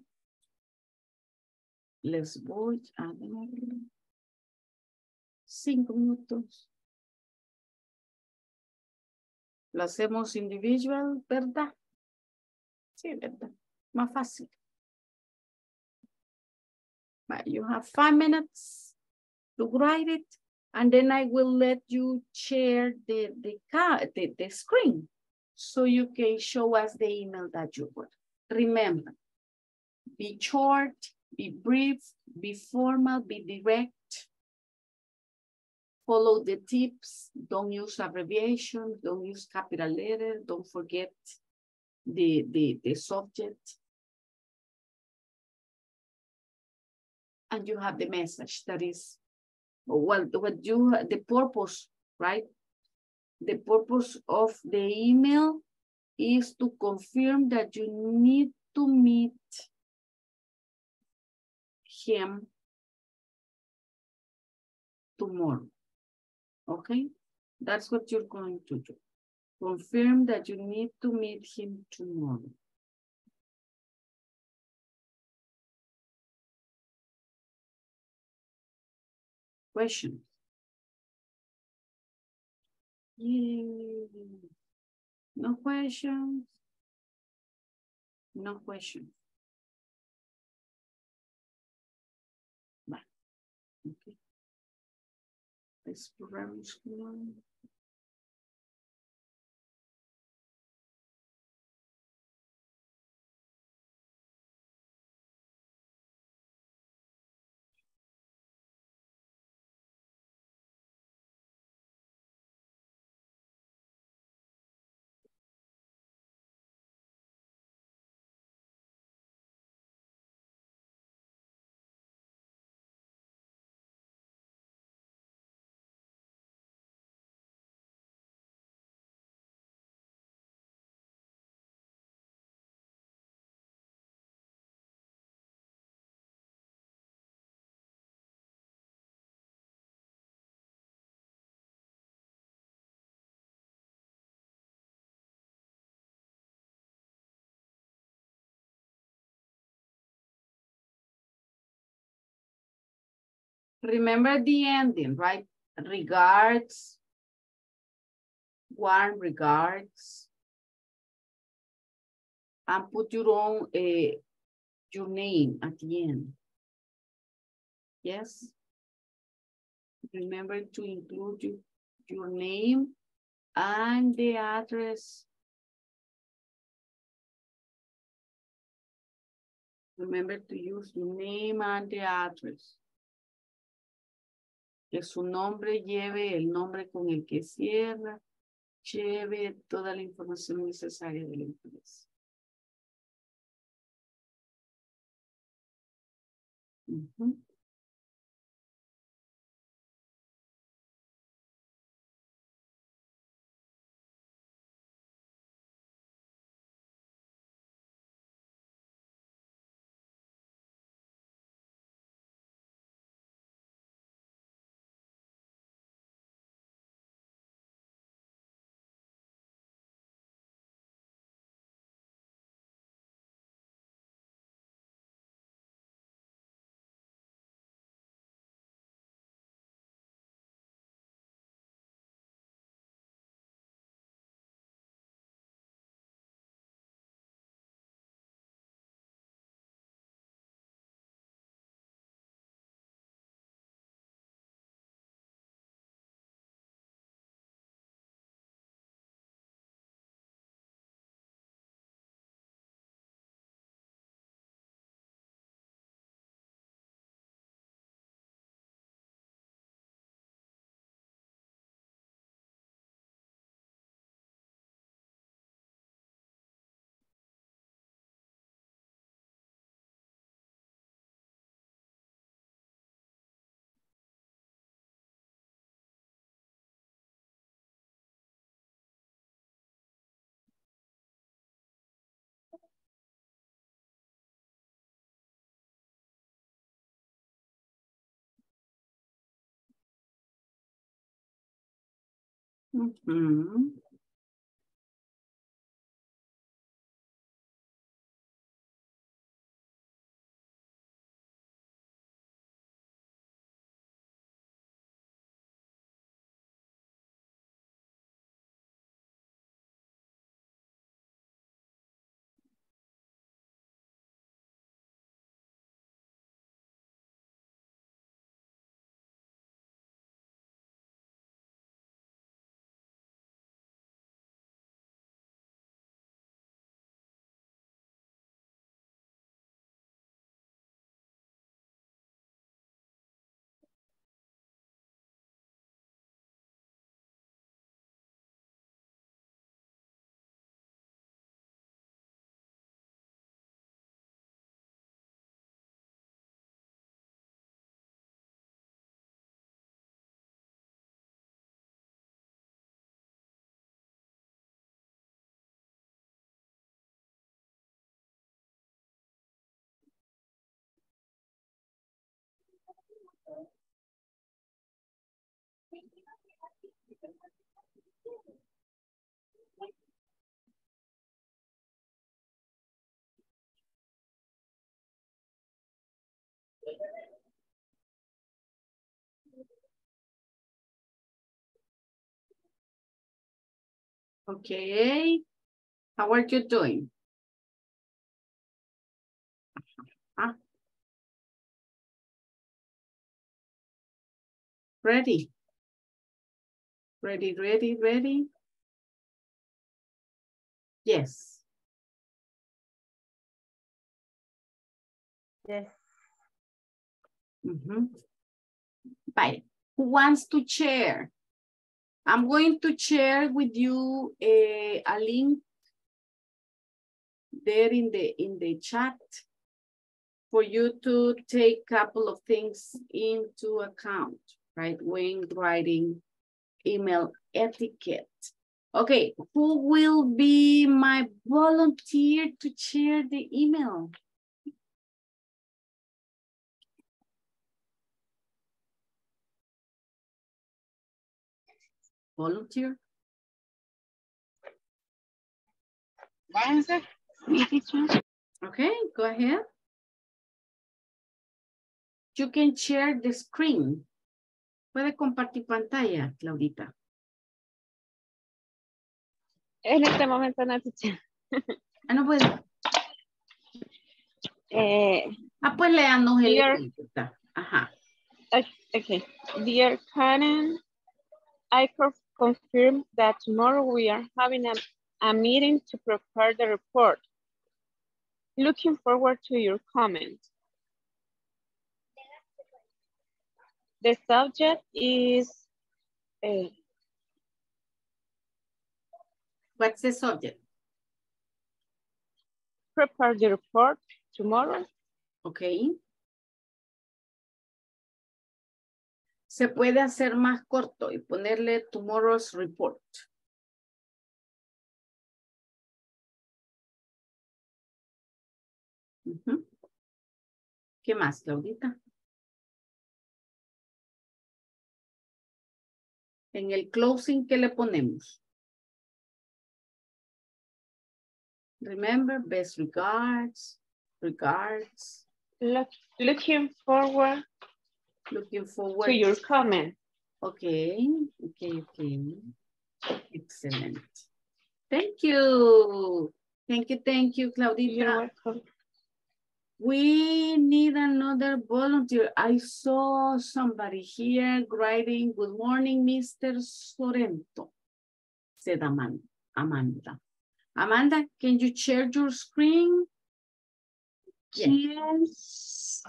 Les voy a dar cinco minutos. Lo hacemos individual, ¿verdad? Sí, ¿verdad? Más fácil. But you have five minutes to write it, and then I will let you share the, the, the, the screen so you can show us the email that you wrote. Remember, be short, Be brief, be formal, be direct. Follow the tips. Don't use abbreviations. Don't use capital letters. Don't forget the, the, the subject. And you have the message that is, well, what you, the purpose, right? The purpose of the email is to confirm that you need to meet him tomorrow. Okay, that's what you're going to do. Confirm that you need to meet him tomorrow. Questions? Yay. No questions? No questions. Vale. Okay. Exploramos con- Remember the ending, right? Regards. Warm regards. And put your own, uh, your name at the end. Yes? Remember to include your, your name and the address. Remember to use your name and the address. Que su nombre lleve el nombre con el que cierra, lleve toda la información necesaria de la empresa. Mhm. Okay. How are you doing? Ready? Ready, ready, ready? Yes. Yes. Mhm. Bye. Who wants to share? I'm going to share with you a, a link there in the in the chat for you to take a couple of things into account, right? When writing email etiquette. Okay, who will be my volunteer to share the email? Volunteer? Váyanse. Mi teacher. Okay, go ahead. You can share the screen. Puede compartir pantalla, Claudita. En este momento no. Ah, no puede. Eh, Ah, pues el Dear-. Ajá. okay. Dear Karen, I co- confirm that tomorrow we are having a, a meeting to prepare the report. Looking forward to your comments. The subject is uh, What's the subject? prepare the report tomorrow. Ok. Se puede hacer más corto y ponerle tomorrow's report. ¿Qué más, Claudita? En el closing, ¿qué le ponemos? Remember, best regards, regards, Look, looking forward looking forward. to your comment. Okay, okay, okay. Excellent. Thank you. Thank you, thank you, You're welcome. We need another volunteer. I saw somebody here writing, good morning, Mr. Sorrento. Said Amanda. Amanda. Amanda, can you share your screen? Yes.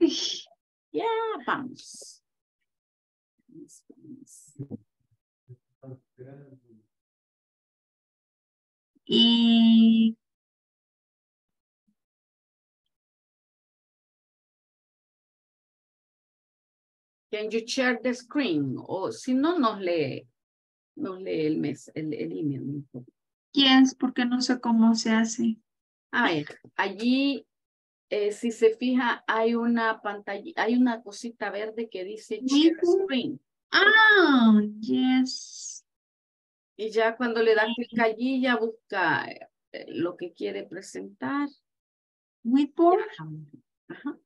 Yeah, vamos. Vamos, vamos. Y Can you share the screen? O si no, nos lee, nos lee el mes, el, el email. Yes, porque no sé cómo se hace. A ver, allí, eh, si se fija, hay una pantalla, hay una cosita verde que dice share screen. Ah, yes. Y ya cuando le dan clic allí, ya busca eh, lo que quiere presentar. Whitboard. Ajá.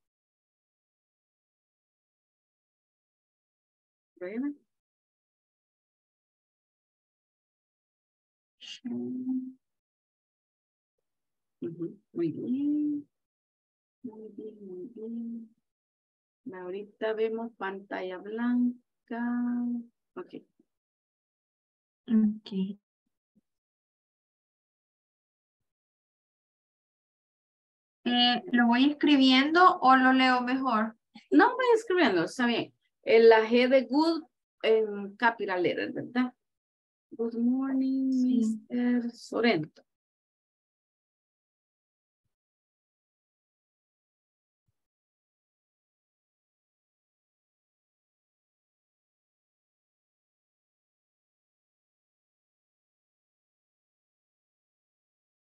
Muy bien. Muy bien, muy bien. Ahorita vemos pantalla blanca. Ok. Ok. Eh, ¿Lo voy escribiendo o lo leo mejor? No voy escribiendo, está bien. En la G de good en capital letter, ¿verdad? Good morning, Sí. Mr. Sorrento.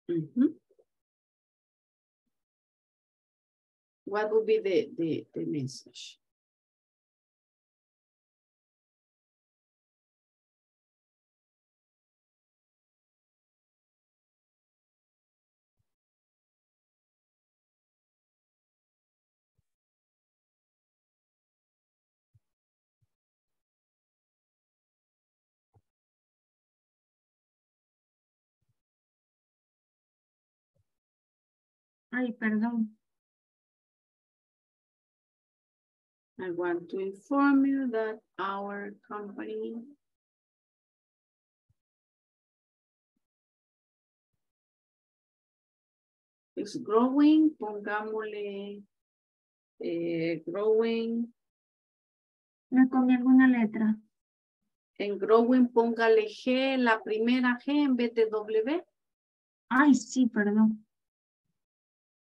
Mhm. What would be the, the, the message? Ay, perdón. I want to inform you that our company is growing, pongámosle eh, growing. Me comí alguna letra. En growing póngale G, la primera G en vez de W. Ay, sí, perdón.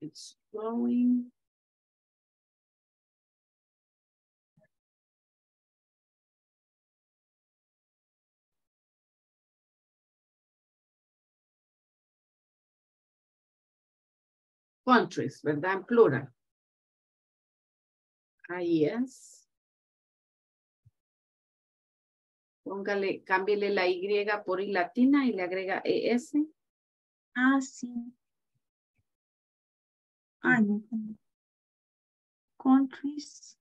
It's growing. Countries, ¿verdad? En plural. Ahí es. Póngale, cámbiele la Y por I latina y le agrega ES. Ah, sí. Ah, Ay, me. Countries.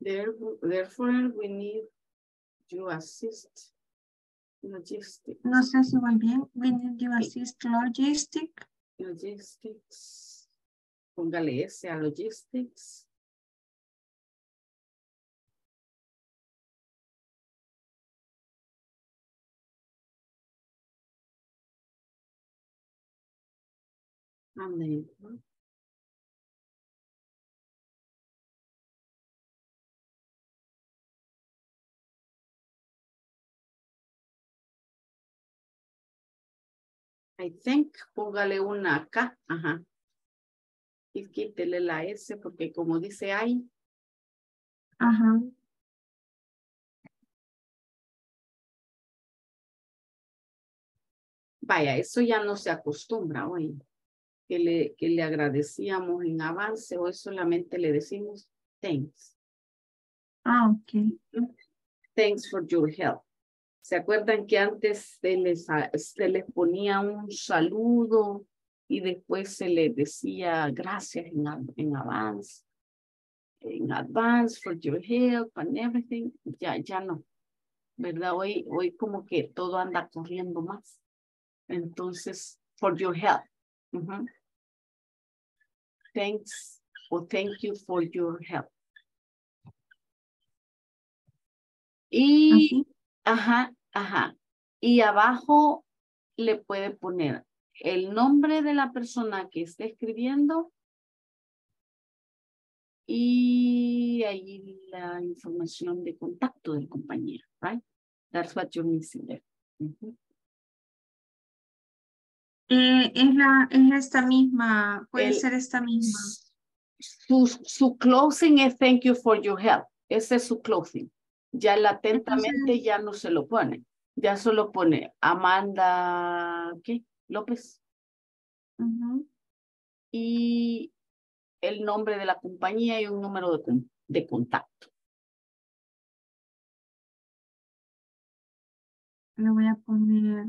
Therefore, therefore, we need you assist logistics. No sé si voy bien. We need you assist logistic. Logistics. Póngale S a logistics. Amén. I think, póngale una acá, ajá. Y quítele la S porque como dice ahí, Ajá. vaya, eso ya no se acostumbra hoy. Que le, que le agradecíamos en avance, hoy solamente le decimos thanks. Ah, ok. Thanks for your help. ¿Se acuerdan que antes se les, se les ponía un saludo y después se les decía gracias en, en avance? En advance for your help and everything. Ya, ya no. ¿Verdad? Hoy, hoy como que todo anda corriendo más. Entonces, for your help. Thanks or thank you for your help. Y, ajá, ajá. Y abajo le puede poner el nombre de la persona que esté escribiendo y ahí la información de contacto del compañero, right? That's what you're missing there. Eh, es, la, es esta misma, puede El- ser esta misma. Su, su closing es thank you for your help. Ese es su closing. Ya el atentamente ya no se lo pone. Ya solo pone Amanda, ¿qué? López. Y el nombre de la compañía y un número de, de contacto. Le voy a poner.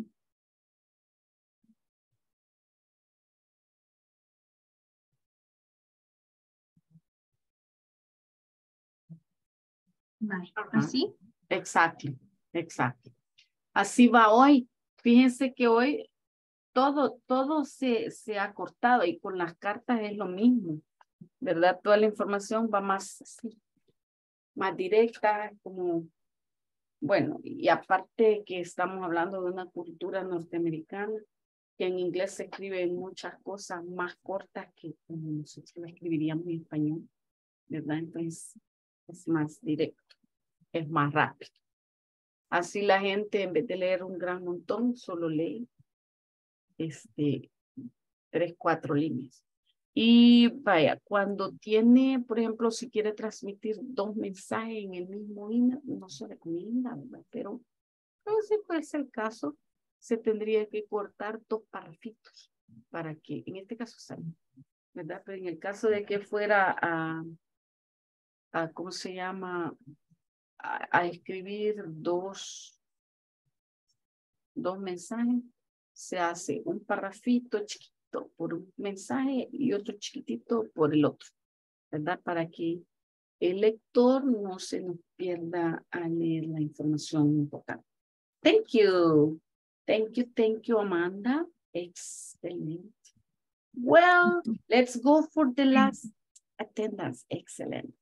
Vale. ¿así? Exacto, exacto. Así va hoy. Fíjense que hoy todo, todo se, se ha cortado y con las cartas es lo mismo, ¿verdad? Toda la información va más así, más directa, como, bueno, y aparte que estamos hablando de una cultura norteamericana, que en inglés se escriben muchas cosas más cortas que como nosotros escribiríamos en español, ¿verdad? Entonces es más directo, es más rápido. Así la gente, en vez de leer un gran montón, solo lee este, tres, cuatro líneas. Y vaya, cuando tiene, por ejemplo, si quiere transmitir dos mensajes en el mismo email, no se recomienda, ¿verdad? Pero, pero si fuese el caso, se tendría que cortar dos parrafitos para que, en este caso, salga, ¿verdad? Pero en el caso de que fuera a, a ¿cómo se llama? a, a escribir dos, dos mensajes, se hace un parrafito chiquito por un mensaje y otro chiquitito por el otro, ¿verdad? Para que el lector no se nos pierda al leer la información importante. Thank you. Thank you, thank you, Amanda. Excellent. Well, let's go for the last attendance. Excellent.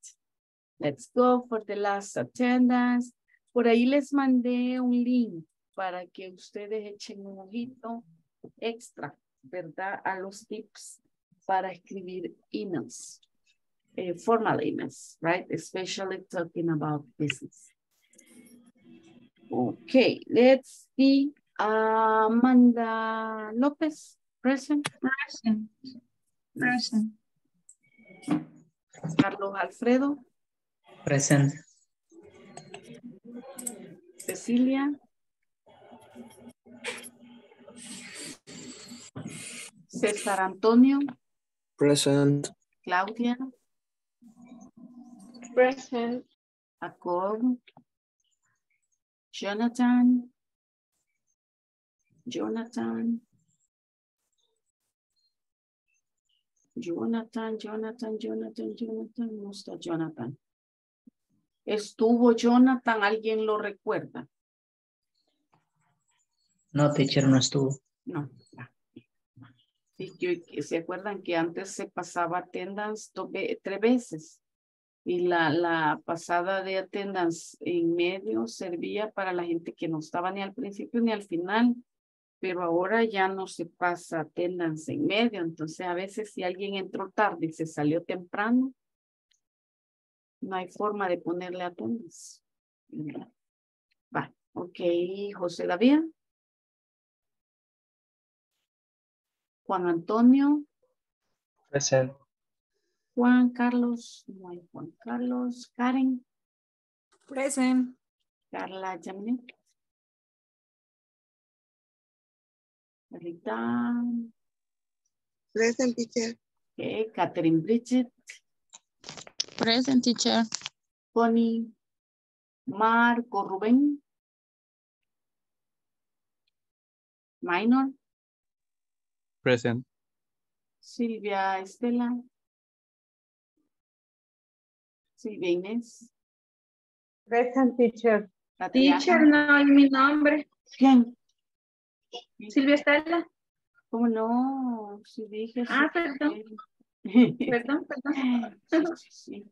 Let's go for the last attendance. Por ahí les mandé un link para que ustedes echen un ojito extra, ¿verdad? A los tips para escribir emails, eh, formal emails, right? Especially talking about business. Okay, let's see. Amanda Lopez, present. Present. Present. Carlos Alfredo, Present. Cecilia. César Antonio, Present. Claudia, Present. Jacob, Jonathan, Jonathan, Jonathan, Jonathan, Jonathan, Jonathan, está Jonathan. Estuvo Jonathan, ¿alguien lo recuerda? No, teacher, no estuvo. No. Que- ¿Se acuerdan que antes se pasaba attendance tres veces? Y la, la pasada de attendance en medio servía para la gente que no estaba ni al principio ni al final, pero ahora ya no se pasa attendance en medio. Entonces, a veces si alguien entró tarde y se salió temprano, no hay forma de ponerle. ¿verdad? Va, ok, José David. Juan Antonio, Present. Juan Carlos, no hay Juan Carlos, Karen, Present. Carla Janet. Rita, Present teacher. okay, Catherine Bridget, Present teacher. Connie, Marco Rubén, Minor, Present. Silvia Estela, Silvia Inés, Present teacher. Tatiana. Teacher, no hay mi nombre. ¿Quién? Silvia Estela. ¿Cómo no? Si dije. Ah, perdón. Perdón, perdón. Sí, sí, sí.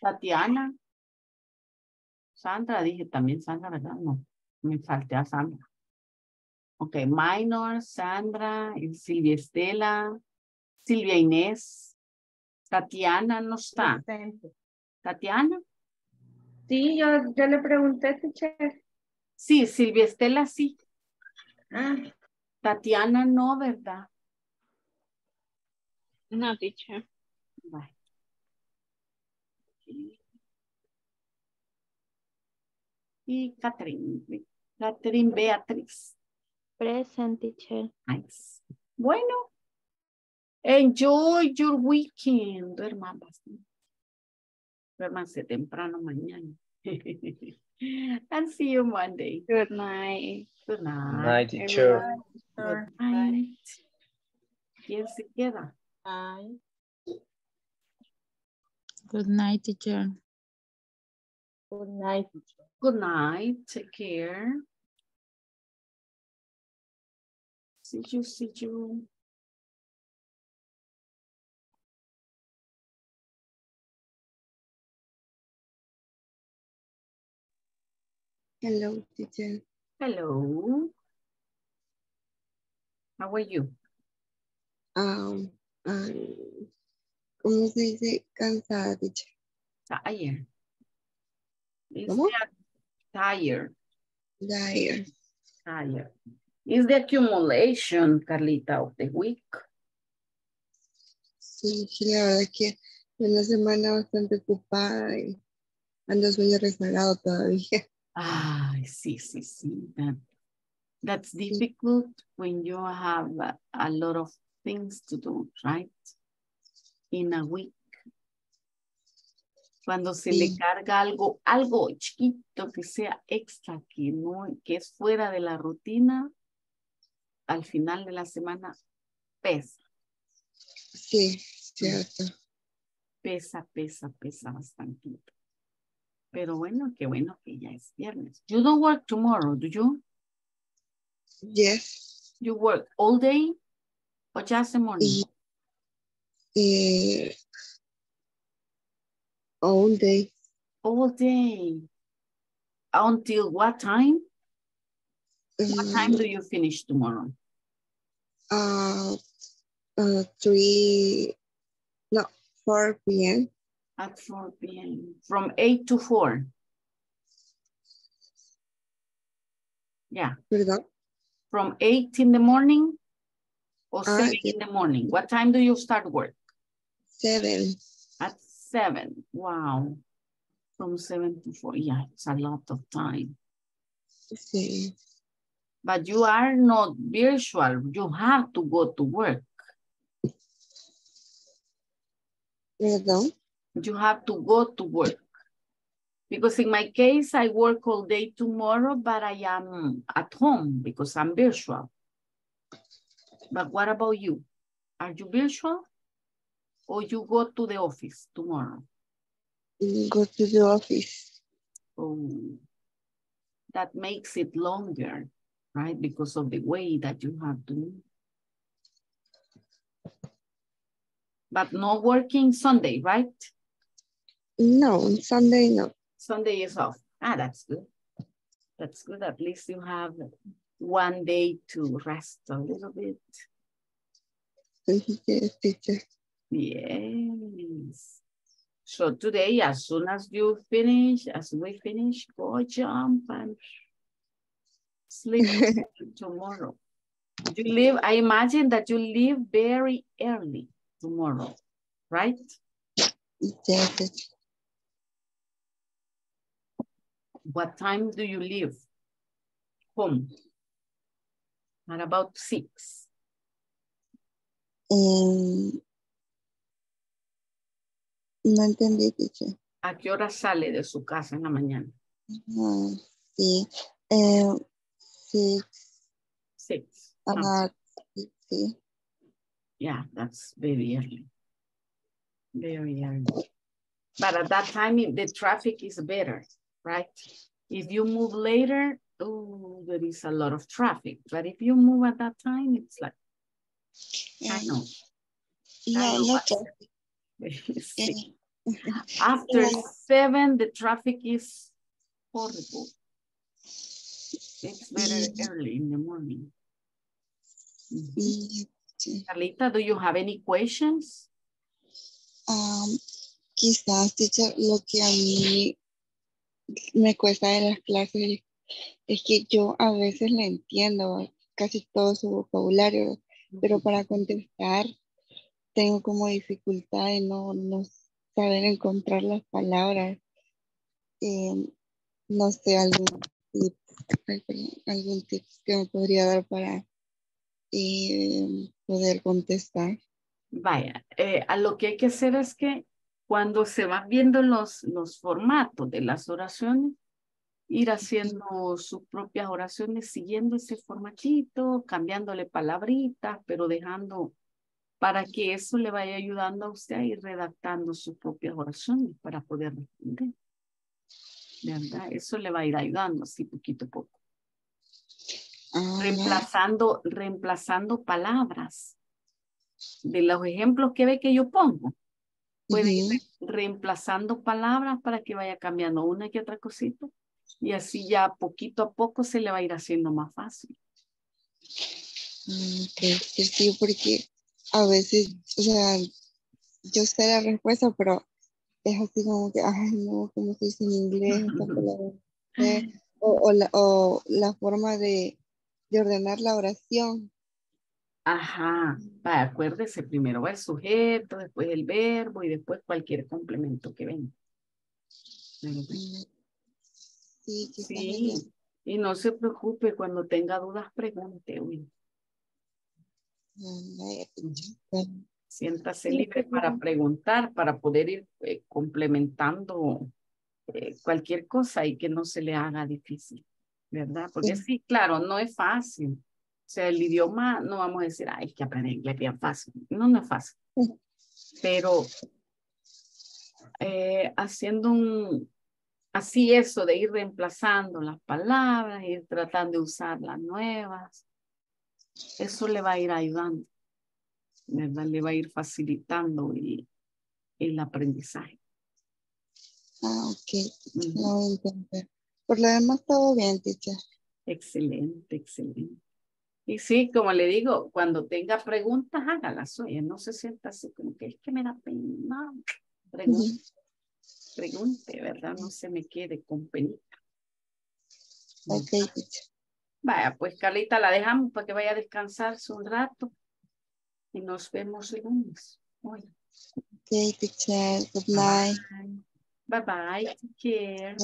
Tatiana. Sandra, dije también Sandra, ¿verdad? No, me falté a Sandra. Ok, Minor, Sandra, Silvia Estela, Silvia Inés, Tatiana no está. ¿Tatiana? Sí, yo, yo le pregunté, teacher. Sí, Silvia Estela sí. Ah, Tatiana no, ¿verdad? No, teacher. Bye. Y Catherine, Catherine Beatriz. Present, teacher. Nice. Bueno, enjoy your weekend. Duerman bastante. Duérmanse temprano mañana. And see you Monday. Good night. Good night. Night, teacher. Good night. ¿Quién se queda? Ay. Good night, teacher. Good night teacher. Good night. Take care. See you, see you. Hello, teacher. Hello. How are you? Um, um, ¿Cómo se dice? Cansada, teacher. Tired. ¿Cómo? Tired. Tired. Tired. Is the accumulation, Carlita, of the week? Sí, sí, la verdad es que una semana bastante ocupada y ando sueño rezagado todavía. Ay, sí, sí, sí. That, that's difficult when you have a, a lot of things to do, right? In a week. Cuando se le carga algo, algo chiquito que sea extra, que no, que es fuera de la rutina, al final de la semana pesa, Sí, cierto. pesa, pesa, pesa bastante. Pero bueno, qué bueno que ya es viernes. You don't work tomorrow, do you? Yes. You work all day or just the morning? Eh, all day. All day. Until what time? What time Mm, do you finish tomorrow? uh, uh, three, no, 4 p.m. At 4 p.m. From 8 to 4. Yeah. From 8 in the morning or Ah, 7 yeah. in the morning. What time do you start work? Seven. At 7. Wow. From 7 to 4. Yeah, it's a lot of time. Sí. But you are not virtual. You have to go to work. ¿Verdad? You have to go to work. Because in my case, I work all day tomorrow, but I am at home because I'm virtual. But what about you? Are you virtual? Or you go to the office tomorrow? Go to the office. Oh, that makes it longer, right? Because of the way that you have to. But no working Sunday, right? No, Sunday, no. Sunday is off. Ah, that's good. That's good. At least you have one day to rest a little bit. Yes, teacher. Yes. So today, as soon as you finish, as we finish, go jump and sleep tomorrow. You leave, I imagine that you leave very early tomorrow, right? Yes. What time do you leave home? At about six. Em, no entendí, teacher. ¿A qué hora sale de su casa en la mañana? Ah, sí. Eh, six. Six. Ah, sí. Yeah, that's very early. Very early. But at that time, the traffic is better, right? If you move later, oh, there is a lot of traffic. But if you move at that time, it's like, I know. Yeah, know no what- traffic. Sí. After seven, the traffic is horrible. It's better early in the morning. Mm, sí. Carlita, do you have any questions? Am, quizás, teacher, lo que a mí me cuesta de las clases es que yo a veces le entiendo casi todo su vocabulario, pero para contestar tengo como dificultad de no, no saber encontrar las palabras. Em, no sé, algún tip, algún tip que me podría dar para em, poder contestar. Vaya, eh, a lo que hay que hacer es que cuando se van viendo los, los formatos de las oraciones, ir haciendo sus propias oraciones siguiendo ese formatito, cambiándole palabritas, pero dejando para que eso le vaya ayudando a usted a ir redactando sus propias oraciones para poder responder. ¿Verdad? Eso le va a ir ayudando así poquito a poco. Ah, Reemplazando, reemplazando palabras. De los ejemplos que ve que yo pongo, puede ir re- reemplazando palabras para que vaya cambiando una que otra cosita y así ya poquito a poco se le va a ir haciendo más fácil. Mm, ok, sí, porque a veces, o sea, yo sé la respuesta, pero es así como que, ay, no, ¿cómo se dice en inglés? O, o la, o la forma de, de ordenar la oración. Ajá, acuérdese, primero va el sujeto, después el verbo y después cualquier complemento que venga. Sí, quizás Sí, y no se preocupe, cuando tenga dudas pregunte. Bueno, Siéntase libre pues, para preguntar, para poder ir eh, complementando eh, cualquier cosa y que no se le haga difícil, ¿verdad? Porque Sí. sí, claro, no es fácil. O sea, el idioma no vamos a decir, ay, es que aprender inglés es bien fácil. No, no es fácil. Pero eh, haciendo un, así eso de ir reemplazando las palabras, ir tratando de usar las nuevas, eso le va a ir ayudando, ¿verdad? Le va a ir facilitando el, el aprendizaje. Ah, ok. Ujú. Lo voy a intentar. Por lo demás, todo bien, teacher. Excelente, excelente. Y sí, como le digo, cuando tenga preguntas, hágalas, oye, no se sienta así como que es que me da pena. Pregunte, pregunte, ¿verdad? No se me quede con penita. Ok. Vaya, pues Carlita, la dejamos para que vaya a descansarse un rato y nos vemos el lunes. Bueno, Ok, teacher. Good night. bye bye, take care.